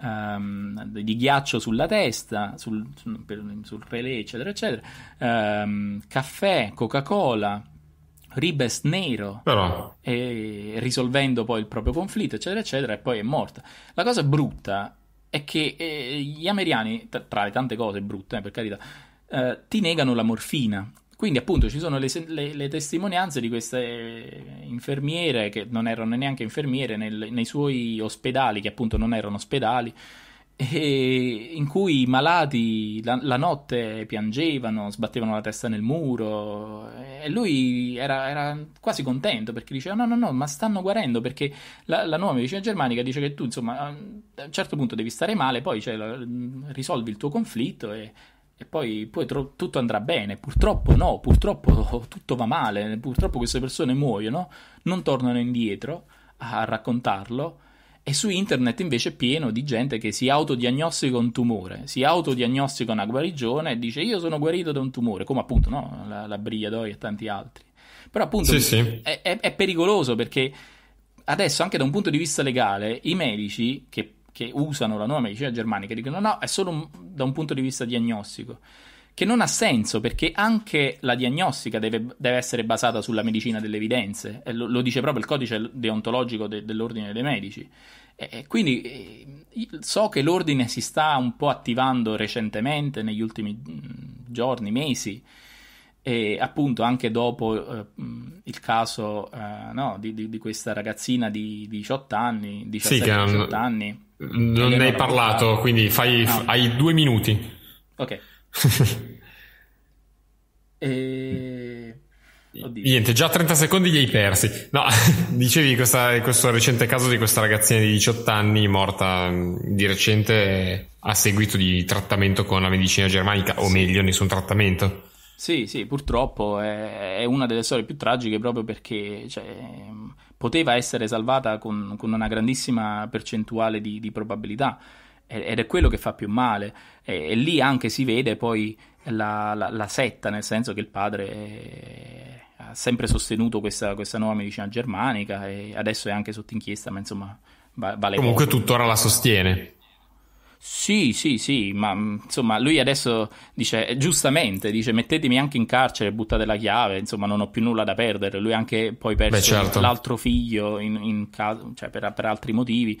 um, di ghiaccio sulla testa, sul, sul, relè, eccetera, eccetera, um, caffè, Coca-Cola, ribes nero, Però... e, risolvendo poi il proprio conflitto, eccetera, eccetera, e poi è morta. La cosa brutta è che eh, gli americani, tra, tra le tante cose brutte, eh, per carità, eh, ti negano la morfina. Quindi appunto ci sono le, le, le, testimonianze di queste infermiere che non erano neanche infermiere nel, nei suoi ospedali, che appunto non erano ospedali, in cui i malati la, la, notte piangevano, sbattevano la testa nel muro e lui era, era, quasi contento perché diceva no no no ma stanno guarendo perché la, la, nuova medicina germanica dice che tu insomma a un certo punto devi stare male poi cioè, risolvi il tuo conflitto e, e poi, poi tro- tutto andrà bene. Purtroppo no, purtroppo tutto va male, purtroppo queste persone muoiono, non tornano indietro a raccontarlo. E su internet invece è pieno di gente che si autodiagnostica un tumore, si autodiagnostica una guarigione e dice io sono guarito da un tumore, come appunto no? la, la Brigliadoi e tanti altri. Però appunto sì, sì. È, è, è pericoloso perché adesso anche da un punto di vista legale i medici che che usano la nuova medicina germanica dicono no, è solo un, da un punto di vista diagnostico, che non ha senso perché anche la diagnostica deve, deve essere basata sulla medicina delle evidenze, lo, lo, dice proprio il codice deontologico de, dell'ordine dei medici. E quindi eh, so che l'ordine si sta un po' attivando recentemente, negli ultimi giorni, mesi, e appunto anche dopo eh, il caso eh, no, di, di, di, questa ragazzina di, 18 anni, 17-18 sì, anni non ne hai parlato, quindi fai, no. hai due minuti. Ok. e... Niente, già 30 secondi li hai persi. No, dicevi questa, questo recente caso di questa ragazzina di 18 anni morta mm, di recente a seguito di trattamento con la medicina germanica, o meglio, nessun trattamento. Sì, sì, purtroppo è, è una delle storie più tragiche proprio perché cioè, poteva essere salvata con, con una grandissima percentuale di, di, probabilità. Ed è quello che fa più male. E, e lì anche si vede poi la, la, la, setta nel senso che il padre è, ha sempre sostenuto questa, questa, nuova medicina germanica e adesso è anche sotto inchiesta ma insomma vale comunque poco. tuttora la sostiene sì, sì, sì, ma insomma lui adesso dice, eh, giustamente, dice mettetemi anche in carcere, buttate la chiave, insomma non ho più nulla da perdere. Lui ha anche poi perso Beh, certo. l'altro figlio in, in caso, cioè per, per altri motivi.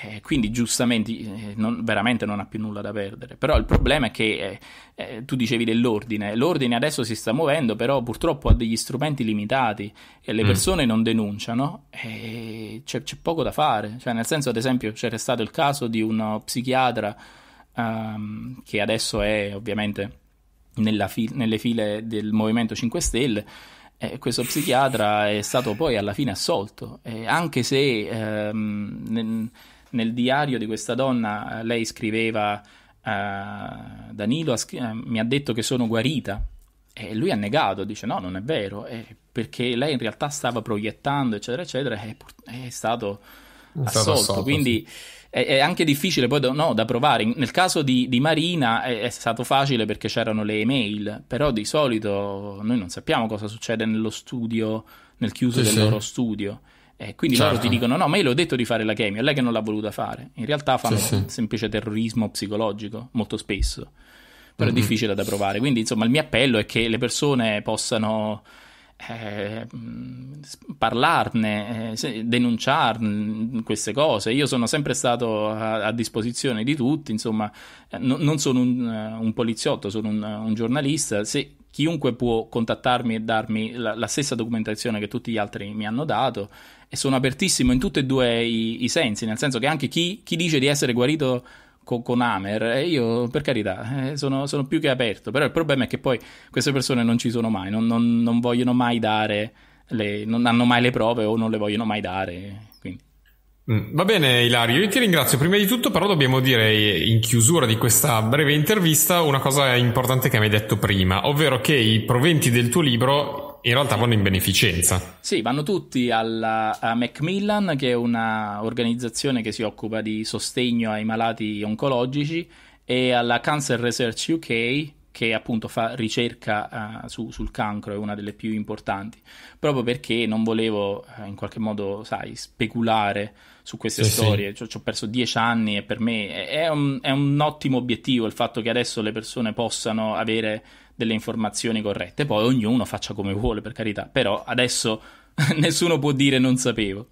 Eh, quindi giustamente eh, non, veramente non ha più nulla da perdere. Però il problema è che eh, eh, tu dicevi dell'ordine, l'ordine adesso si sta muovendo, però purtroppo ha degli strumenti limitati e le mm. persone non denunciano e c'è, c'è, poco da fare. Cioè, nel senso, ad esempio, c'era stato il caso di uno psichiatra um, che adesso è ovviamente fi- nelle file del Movimento 5 Stelle. Eh, questo psichiatra è stato poi alla fine assolto, eh, anche se ehm, nel, diario di questa donna eh, lei scriveva uh, Danilo uh, mi ha detto che sono guarita e lui ha negato, dice no, non è vero, eh, perché lei in realtà stava proiettando, eccetera, eccetera, e è stato assolto. assolto quindi sì. è, è, anche difficile poi no, da provare. Nel caso di, di Marina è, è, stato facile perché c'erano le email, però di solito noi non sappiamo cosa succede nello studio, nel chiuso sì, del sì. loro studio E quindi certo. loro ti dicono: No, ma io le ho detto di fare la chemio, è lei che non l'ha voluta fare. In realtà fanno sì, semplice terrorismo psicologico, molto spesso. Però mm-hmm. è difficile da provare. Quindi, insomma, il mio appello è che le persone possano eh, parlarne, eh, denunciarne queste cose. Io sono sempre stato a, a disposizione di tutti, insomma, eh, no, non sono un, uh, un, poliziotto, sono un, un giornalista. Se chiunque può contattarmi e darmi la, la, stessa documentazione che tutti gli altri mi hanno dato e sono apertissimo in tutti e due i, i sensi, nel senso che anche chi, chi dice di essere guarito con, con Amer e io per carità eh, sono, sono, più che aperto però il problema è che poi queste persone non ci sono mai non, non, non vogliono mai dare le, non hanno mai le prove o non le vogliono mai dare Va bene Ilario, io ti ringrazio. Prima di tutto però dobbiamo dire in chiusura di questa breve intervista una cosa importante che mi hai detto prima, ovvero che i proventi del tuo libro in realtà vanno in beneficenza. Sì, vanno tutti alla, a Macmillan, che è un'organizzazione che si occupa di sostegno ai malati oncologici, e alla Cancer Research UK, che appunto fa ricerca uh, su, sul cancro, è una delle più importanti, proprio perché non volevo uh, in qualche modo, sai, speculare su queste sì, storie. Sì. Ci ho perso dieci anni e per me è un, è un ottimo obiettivo il fatto che adesso le persone possano avere delle informazioni corrette. Poi ognuno faccia come vuole, per carità. Però adesso nessuno può dire non sapevo.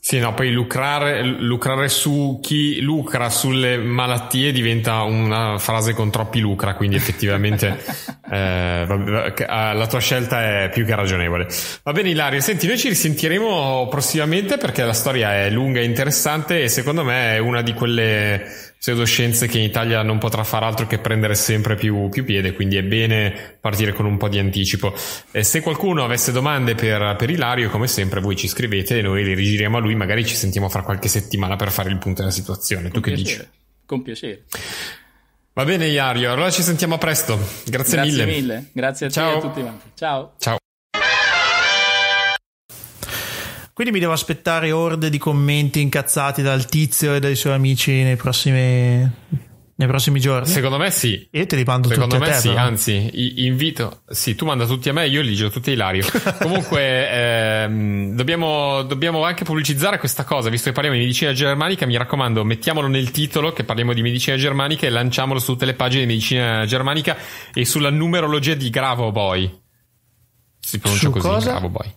Sì, no, poi lucrare, lucrare, su chi lucra sulle malattie diventa una frase con troppi lucra, quindi effettivamente eh, la tua scelta è più che ragionevole. Va bene Ilario, senti, noi ci risentiremo prossimamente perché la storia è lunga e interessante e secondo me è una di quelle pseudoscienze che in Italia non potrà fare altro che prendere sempre più, più piede, quindi è bene partire con un po' di anticipo. E se qualcuno avesse domande per, per Ilario, come sempre, voi ci scrivete e noi le rigiriamo a lui, magari ci sentiamo fra qualche settimana per fare il punto della situazione. Con tu piacere. che dici? Con piacere. Va bene Ilario, allora ci sentiamo presto. Grazie, Grazie mille. mille. Grazie a Ciao. te e a tutti quanti. Ciao. Ciao. Quindi mi devo aspettare orde di commenti incazzati dal tizio e dai suoi amici nei prossimi, nei prossimi giorni? Secondo me sì. Io te li mando Secondo tutti me a te. sì, però. anzi, invito. Sì, tu manda tutti a me, io li giro tutti a Ilario. Comunque, ehm, dobbiamo, dobbiamo anche pubblicizzare questa cosa, visto che parliamo di medicina germanica. Mi raccomando, mettiamolo nel titolo che parliamo di medicina germanica e lanciamolo su tutte le pagine di medicina germanica e sulla numerologia di Gravoboy. Si pronuncia Su così, cosa? Gravoboy.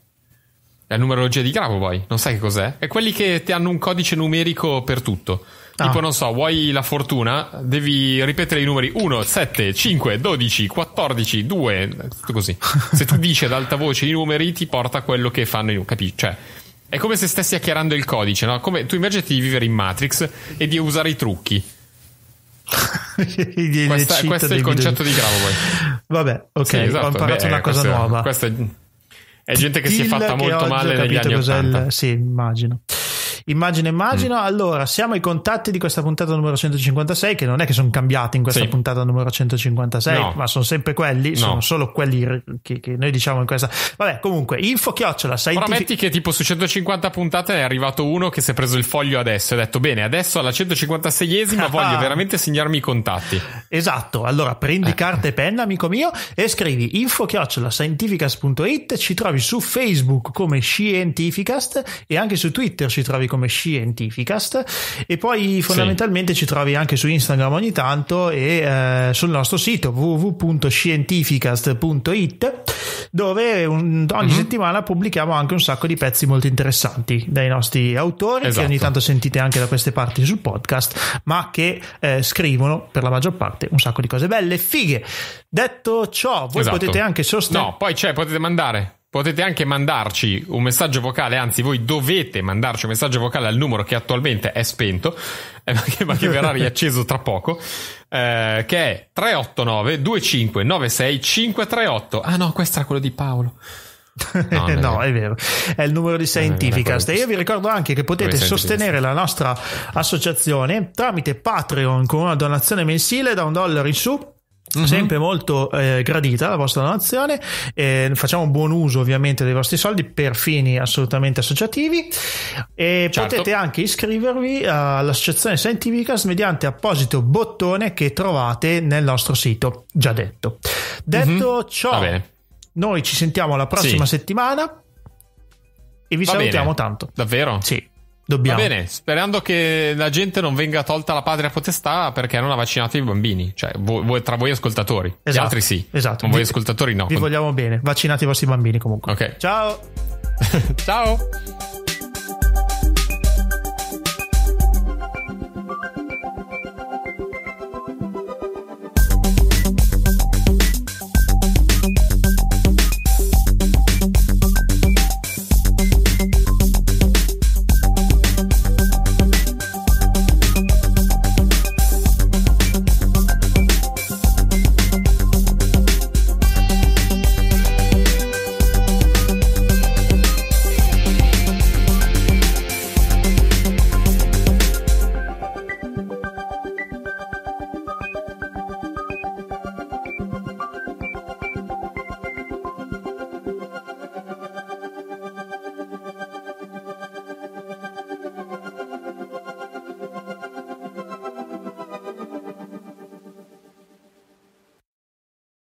La numerologia di Gravoboy, non sai che cos'è? È quelli che ti hanno un codice numerico per tutto. Ah. Tipo, non so, vuoi la fortuna? Devi ripetere i numeri 1, 7, 5, 12, 14, 2, tutto così. Se tu dici ad alta voce i numeri, ti porta a quello che fanno i capisci? Cioè, è come se stessi hackerando il codice, no? Come, tu immaginati di vivere in Matrix e di usare i trucchi. Questa, questo è il concetto di Gravoboy. Vabbè, ok, Sì, esatto. ho imparato Beh, una cosa questa- nuova. Questa è, è gente che si è fatta molto male negli anni cos'è il- 80. Sì, immagino. Immagino, immagino. Mm. Allora, siamo ai contatti di questa puntata numero 156, che non è che sono cambiati in questa Sì. puntata numero 156, No. ma sono sempre quelli, No. sono solo quelli che, che noi diciamo in questa. Vabbè, comunque, info chiocciola, scientific- Prometti che tipo su 150 puntate è arrivato uno che si è preso il foglio adesso e ha detto bene, adesso alla 156esima voglio veramente segnarmi i contatti. Esatto, allora Eh. prendi carta e penna, amico mio, e scrivi info scientificast.it, ci trovi su Facebook come Scientificast e anche su Twitter ci trovi come Scientificast e poi fondamentalmente ci trovi anche su Instagram ogni tanto e eh, sul nostro sito www.scientificast.it dove un- ogni Mhm. settimana pubblichiamo anche un sacco di pezzi molto interessanti dai nostri autori che Esatto. ogni tanto sentite anche da queste parti sul podcast, ma che eh, scrivono per la maggior parte un sacco di cose belle, fighe. Detto ciò, voi Esatto. potete anche sostenere. No, poi c'è, potete mandare. Potete anche mandarci un messaggio vocale, anzi voi dovete mandarci un messaggio vocale al numero che attualmente è spento, eh, ma che, ma che verrà riacceso tra poco, eh, che è 389 2596 538. Ah no, questo era quello di Paolo. No, è No, vero. è vero, è il numero di Scientificast. E io vi ricordo anche che potete sostenere la nostra associazione tramite Patreon con una donazione mensile da un dollaro in su. Mhm. Sempre molto eh, gradita la vostra donazione, Eh, facciamo buon uso ovviamente dei vostri soldi per fini assolutamente associativi e Certo. potete anche iscrivervi all'associazione Scientificast mediante apposito bottone che trovate nel nostro sito, già detto. Detto Mhm. Va ciò, noi ci sentiamo la prossima Sì. settimana. E vi Va salutiamo bene. tanto. Davvero? Sì, dobbiamo. Va bene, sperando che la gente non venga tolta la patria potestà perché non ha vaccinato i bambini. Cioè, voi- tra voi ascoltatori. Gli Esatto, altri sì. esatto. Ma voi ascoltatori no. Vi vogliamo bene. Vaccinate i vostri bambini comunque. Ok. Ciao. Ciao.